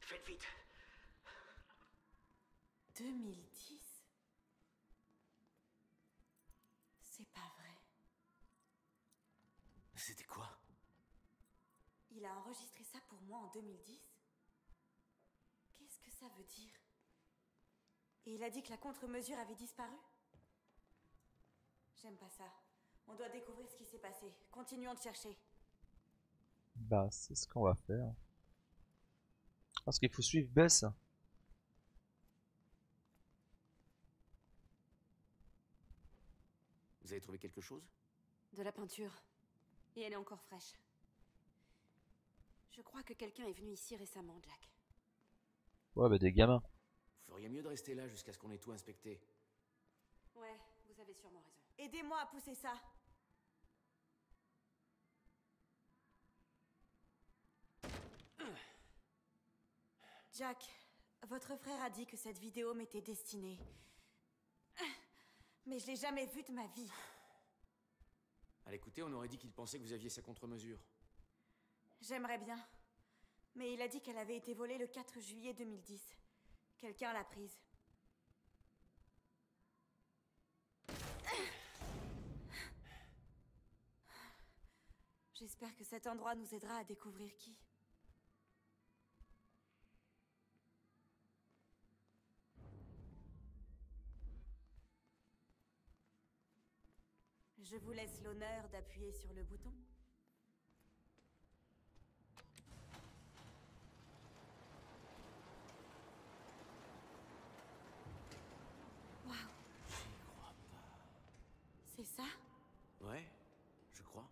Faites vite. 2010 C'est pas vrai. C'était quoi? Il a enregistré ça pour moi en 2010 Qu'est-ce que ça veut dire? Et il a dit que la contre-mesure avait disparu J'aime pas ça. On doit découvrir ce qui s'est passé. Continuons de chercher. Bah, c'est ce qu'on va faire. Parce qu'il faut suivre Bess. Vous avez trouvé quelque chose? De la peinture. Et elle est encore fraîche. Je crois que quelqu'un est venu ici récemment, Jack. Ouais, bah des gamins. Feriez mieux de rester là jusqu'à ce qu'on ait tout inspecté. Ouais, vous avez sûrement raison. Aidez-moi à pousser ça. Jack, votre frère a dit que cette vidéo m'était destinée. Mais je l'ai jamais vue de ma vie. À l'écouter, on aurait dit qu'il pensait que vous aviez sa contre-mesure. J'aimerais bien. Mais il a dit qu'elle avait été volée le 4 juillet 2010. Quelqu'un l'a prise. J'espère que cet endroit nous aidera à découvrir qui. Je vous laisse l'honneur d'appuyer sur le bouton. Waouh. C'est ça Ouais, je crois.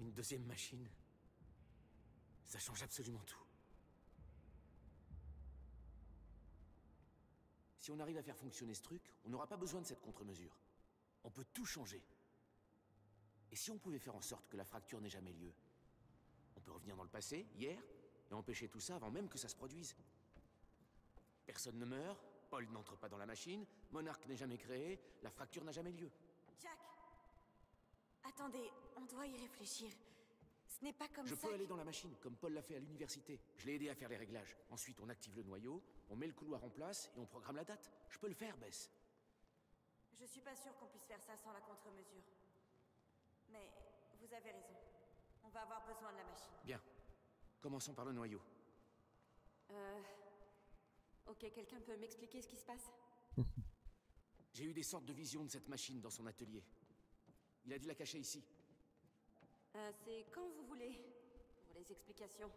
Une deuxième machine. Ça change absolument tout. Si on arrive à faire fonctionner ce truc, on n'aura pas besoin de cette contre-mesure. On peut tout changer. Et si on pouvait faire en sorte que la fracture n'ait jamais lieu? On peut revenir dans le passé, hier, et empêcher tout ça avant même que ça se produise. Personne ne meurt, Paul n'entre pas dans la machine, Monarque n'est jamais créé, la fracture n'a jamais lieu. Jack Attendez, on doit y réfléchir. Ce n'est pas comme Je ça. peux aller dans la machine, comme Paul l'a fait à l'université. Je l'ai aidé à faire les réglages. Ensuite, on active le noyau, on met le couloir en place et on programme la date. Je peux le faire, Bess. Je suis pas sûre qu'on puisse faire ça sans la contre-mesure. Mais vous avez raison. On va avoir besoin de la machine. Bien. Commençons par le noyau. Euh... Ok, quelqu'un peut m'expliquer ce qui se passe? J'ai eu des sortes de visions de cette machine dans son atelier. Il a dû la cacher ici. Euh, C'est quand vous voulez. Pour les explications.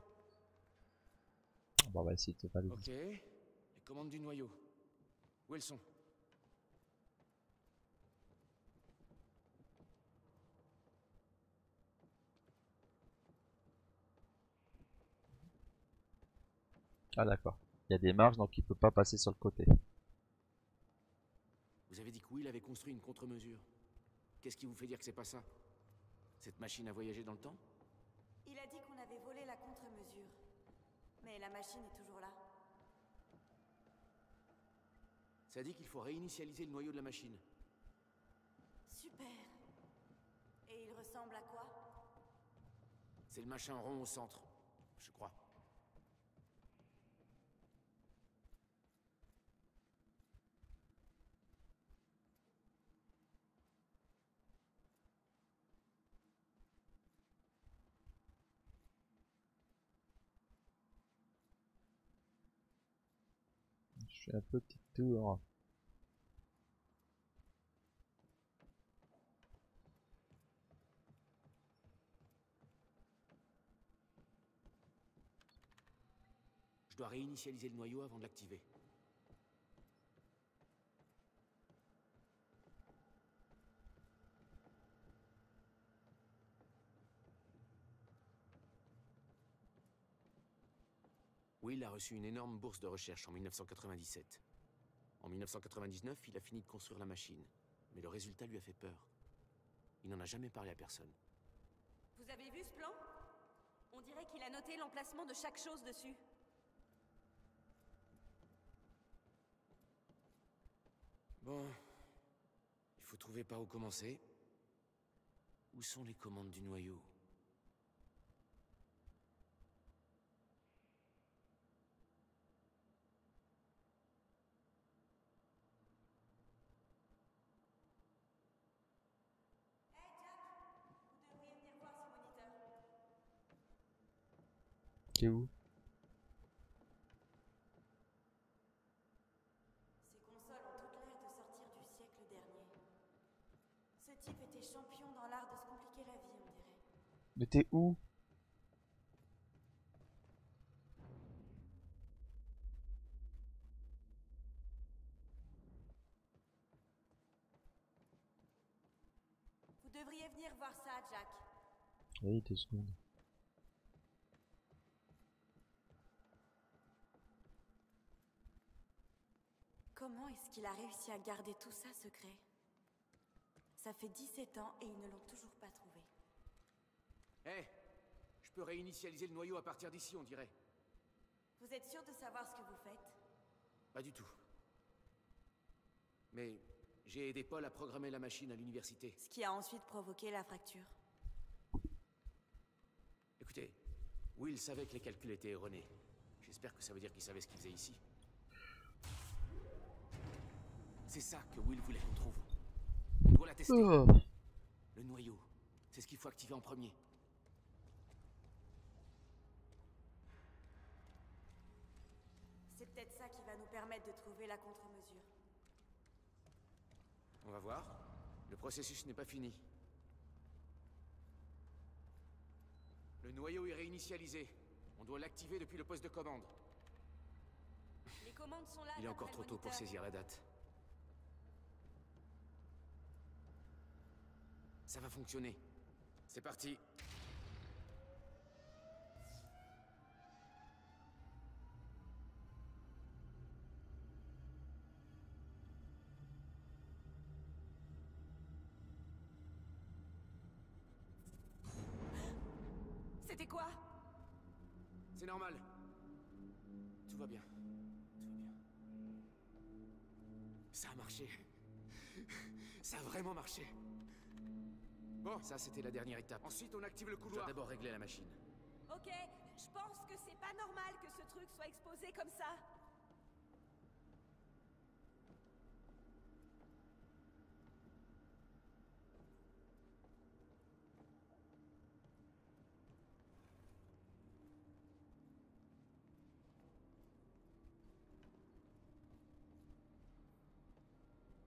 Bon, on va essayer de pas le Ok. Les commandes du noyau. Où elles sont? Ah d'accord. Il y a des marges donc il peut pas passer sur le côté. Vous avez dit que Will avait construit une contre-mesure. Qu'est-ce qui vous fait dire que c'est pas ça? Cette machine a voyagé dans le temps? Il a dit qu'on avait volé la contre-mesure. Mais la machine est toujours là. Ça dit qu'il faut réinitialiser le noyau de la machine. Super. Et il ressemble à quoi? C'est le machin rond au centre, je crois. Je fais un tour. Je dois réinitialiser le noyau avant de l'activer. Will a reçu une énorme bourse de recherche en 1997. En 1999, il a fini de construire la machine, mais le résultat lui a fait peur. Il n'en a jamais parlé à personne. Vous avez vu ce plan? On dirait qu'il a noté l'emplacement de chaque chose dessus. Bon, il faut trouver par où commencer. Où sont les commandes du noyau? Qui est où Ces consoles ont toutes l'air de sortir du siècle dernier. Ce type était champion dans l'art de se compliquer la vie, on dirait. Mais t'es où? Vous devriez venir voir ça, Jack. Oui, deux secondes. Comment est-ce qu'il a réussi à garder tout ça secret Ça fait 17 ans et ils ne l'ont toujours pas trouvé. Hé Je peux réinitialiser le noyau à partir d'ici, on dirait. Vous êtes sûr de savoir ce que vous faites? Pas du tout. Mais j'ai aidé Paul à programmer la machine à l'université. Ce qui a ensuite provoqué la fracture. Écoutez, Will savait que les calculs étaient erronés. J'espère que ça veut dire qu'il savait ce qu'il faisait ici. C'est ça que Will voulait qu'on trouve. On doit la tester. Oh. Le noyau, c'est ce qu'il faut activer en premier. C'est peut-être ça qui va nous permettre de trouver la contre-mesure. On va voir. Le processus n'est pas fini. Le noyau est réinitialisé. On doit l'activer depuis le poste de commande. Les commandes sont là. Il est encore trop tôt pour saisir la date. Ça va fonctionner. C'est parti. C'était quoi? C'est normal. Tout va bien. Tout va bien. Ça a marché. Ça a vraiment marché. Bon, ça c'était la dernière étape. Ensuite, on active le couloir. Je dois d'abord régler la machine. Ok, je pense que c'est pas normal que ce truc soit exposé comme ça.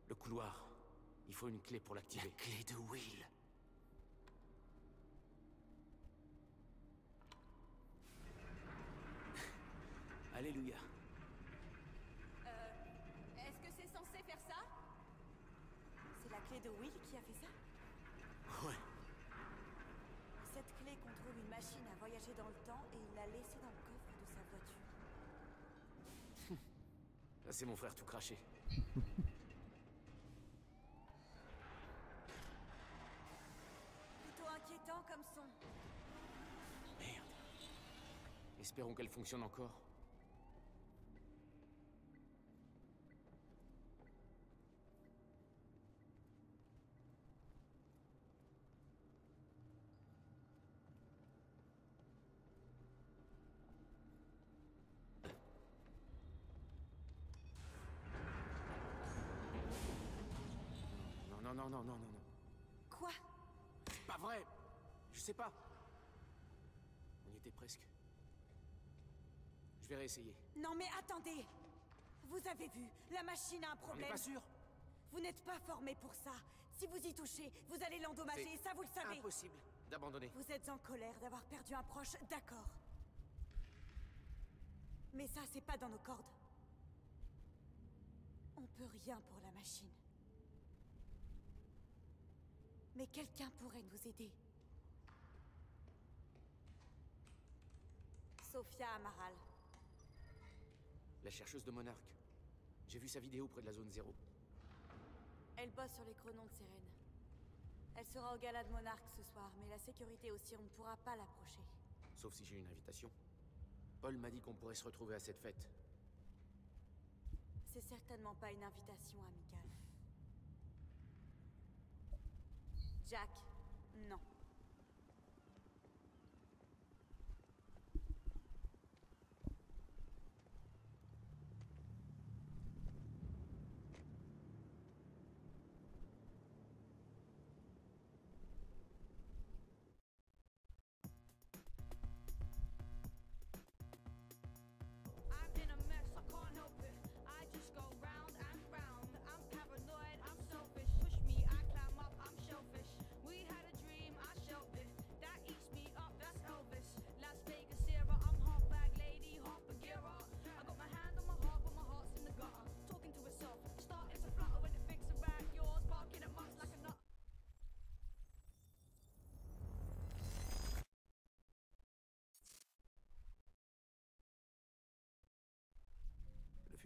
Le couloir. Il faut une clé pour l'activer. La clé de Will. Alléluia. Euh, est-ce que c'est censé faire ça? C'est la clé de Will qui a fait ça? Ouais. Cette clé contrôle une machine à voyager dans le temps et il l'a laissée dans le coffre de sa voiture. Là, c'est mon frère tout craché. Plutôt inquiétant comme son. Merde. Espérons qu'elle fonctionne encore. Non, non, non, non, non, non, non. Quoi Pas vrai Je sais pas. On y était presque. Je vais réessayer. Non mais attendez Vous avez vu, la machine a un On n'est problème. pas sûr Vous n'êtes pas formé pour ça. Si vous y touchez, vous allez l'endommager, ça vous le savez. Impossible d'abandonner. Vous êtes en colère d'avoir perdu un proche, d'accord. Mais ça, c'est pas dans nos cordes. On peut rien pour la machine. Mais quelqu'un pourrait nous aider. Sophia Amaral. La chercheuse de Monarque. J'ai vu sa vidéo près de la zone zéro. Elle bosse sur les chronons de Sérène. Elle sera au gala de Monarque ce soir, mais la sécurité aussi, on ne pourra pas l'approcher. Sauf si j'ai une invitation. Paul m'a dit qu'on pourrait se retrouver à cette fête. C'est certainement pas une invitation amicale. Jack, non.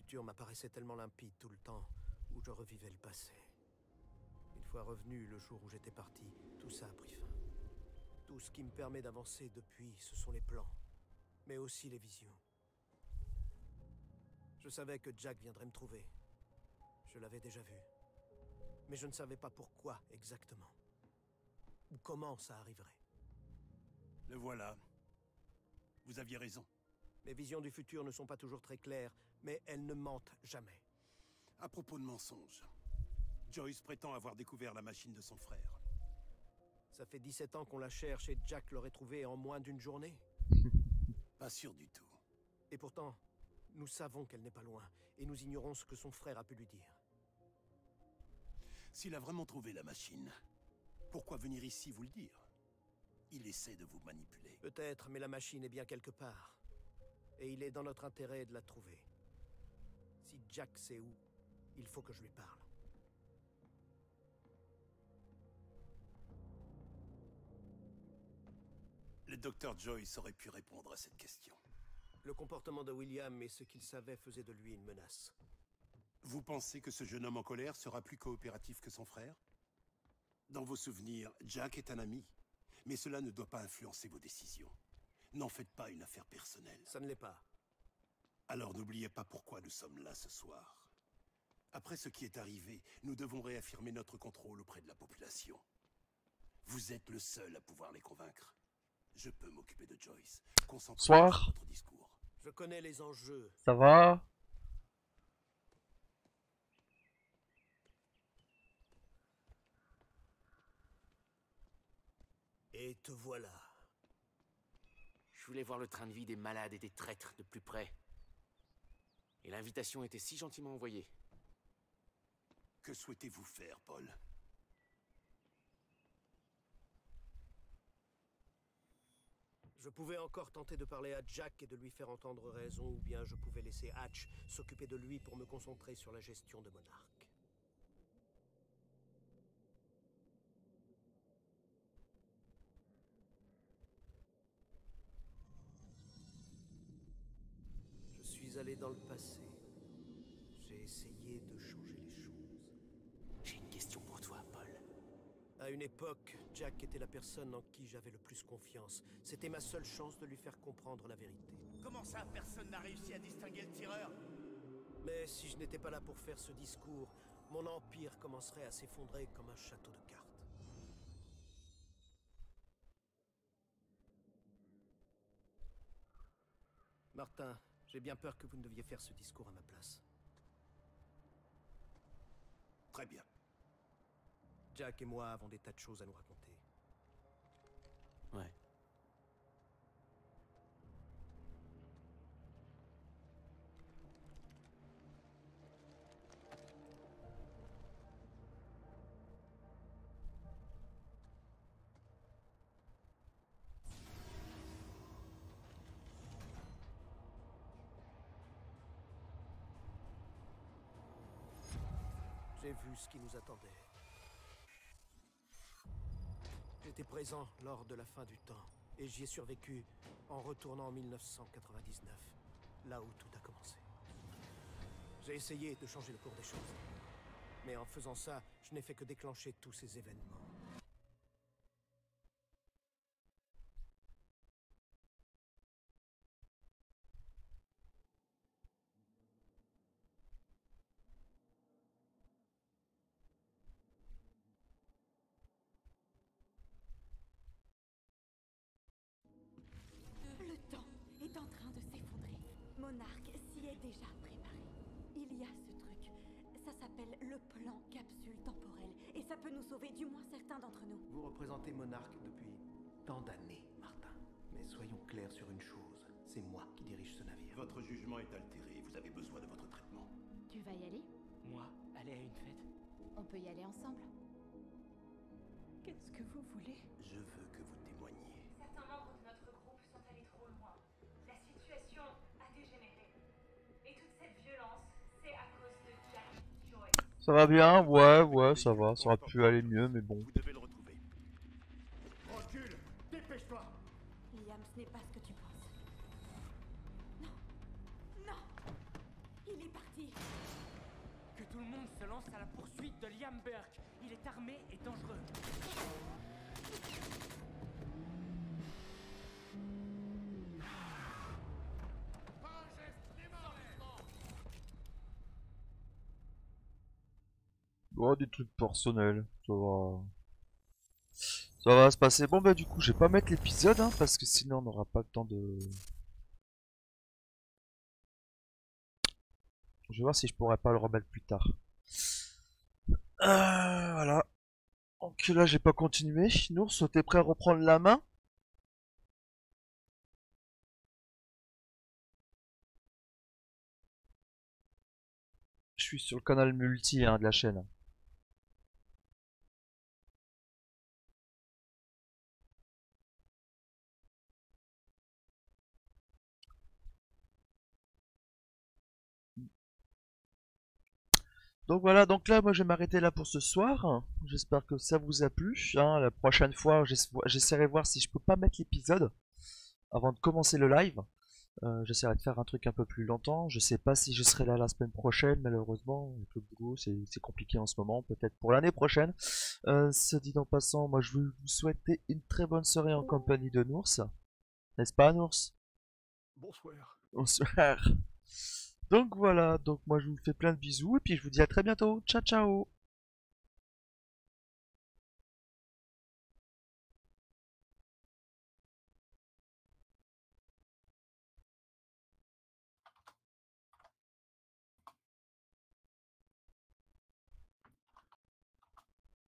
Futur m'apparaissait tellement limpide tout le temps où je revivais le passé. Une fois revenu le jour où j'étais parti, tout ça a pris fin. Tout ce qui me permet d'avancer depuis, ce sont les plans, mais aussi les visions. Je savais que Jack viendrait me trouver. Je l'avais déjà vu. Mais je ne savais pas pourquoi exactement. Ou comment ça arriverait. Le voilà. Vous aviez raison. Mes visions du futur ne sont pas toujours très claires, mais elles ne mentent jamais. À propos de mensonges, Joyce prétend avoir découvert la machine de son frère. Ça fait 17 ans qu'on la cherche et Jack l'aurait trouvée en moins d'une journée. Pas sûr du tout. Et pourtant, nous savons qu'elle n'est pas loin, et nous ignorons ce que son frère a pu lui dire. S'il a vraiment trouvé la machine, pourquoi venir ici vous le dire? Il essaie de vous manipuler. Peut-être, mais la machine est bien quelque part. Et il est dans notre intérêt de la trouver. Si Jack sait où, il faut que je lui parle. Le docteur Joyce aurait pu répondre à cette question. Le comportement de William et ce qu'il savait faisait de lui une menace. Vous pensez que ce jeune homme en colère sera plus coopératif que son frère? Dans vos souvenirs, Jack est un ami, mais cela ne doit pas influencer vos décisions. N'en faites pas une affaire personnelle. Ça ne l'est pas. Alors n'oubliez pas pourquoi nous sommes là ce soir. Après ce qui est arrivé, nous devons réaffirmer notre contrôle auprès de la population. Vous êtes le seul à pouvoir les convaincre. Je peux m'occuper de Joyce. Concentrez-vous Soir. sur votre discours. Je connais les enjeux. Ça va? Et te voilà. Je voulais voir le train de vie des malades et des traîtres de plus près. Et l'invitation était si gentiment envoyée. Que souhaitez-vous faire, Paul? Je pouvais encore tenter de parler à Jack et de lui faire entendre raison, ou bien je pouvais laisser Hatch s'occuper de lui pour me concentrer sur la gestion de Monarch. Dans le passé. J'ai essayé de changer les choses. J'ai une question pour toi, Paul. À une époque, Jack était la personne en qui j'avais le plus confiance. C'était ma seule chance de lui faire comprendre la vérité. Comment ça, personne n'a réussi à distinguer le tireur? Mais si je n'étais pas là pour faire ce discours, mon empire commencerait à s'effondrer comme un château de cartes. Martin, j'ai bien peur que vous ne deviez faire ce discours à ma place. Très bien. Jack et moi avons des tas de choses à nous raconter. Ouais. J'ai vu ce qui nous attendait. J'étais présent lors de la fin du temps, et j'y ai survécu en retournant en 1999, là où tout a commencé. J'ai essayé de changer le cours des choses. Mais en faisant ça, je n'ai fait que déclencher tous ces événements. Ça va bien? Ouais, ouais, ça va. Ça aurait pu aller mieux, mais bon. Vous devez le retrouver. Recule Dépêche-toi Liam, ce n'est pas ce que tu penses. Non Non Il est parti Que tout le monde se lance à la poursuite de Liam Burke. Il est armé et dangereux. Oh, des trucs personnels. Ça va. Ça va se passer. Bon, bah, du coup, je vais pas mettre l'épisode, hein, parce que sinon, on n'aura pas le temps de. Je vais voir si je pourrais pas le remettre plus tard. Euh, voilà. Donc là, j'ai pas continué. Nours, t'es prêt à reprendre la main? Je suis sur le canal multi hein, de la chaîne. Donc voilà, donc là moi je vais m'arrêter là pour ce soir. J'espère que ça vous a plu. hein. La prochaine fois j'ess- j'essaierai de voir si je peux pas mettre l'épisode avant de commencer le live. Euh, j'essaierai de faire un truc un peu plus longtemps. Je sais pas si je serai là la semaine prochaine, malheureusement. Avec le boulot, c'est c'est compliqué en ce moment. Peut-être pour l'année prochaine. Euh, ce dit en passant, moi je veux vous souhaiter une très bonne soirée en compagnie de Nours. N'est-ce pas Nours? Bonsoir. Bonsoir. Donc voilà, donc moi je vous fais plein de bisous et puis je vous dis à très bientôt. Ciao ciao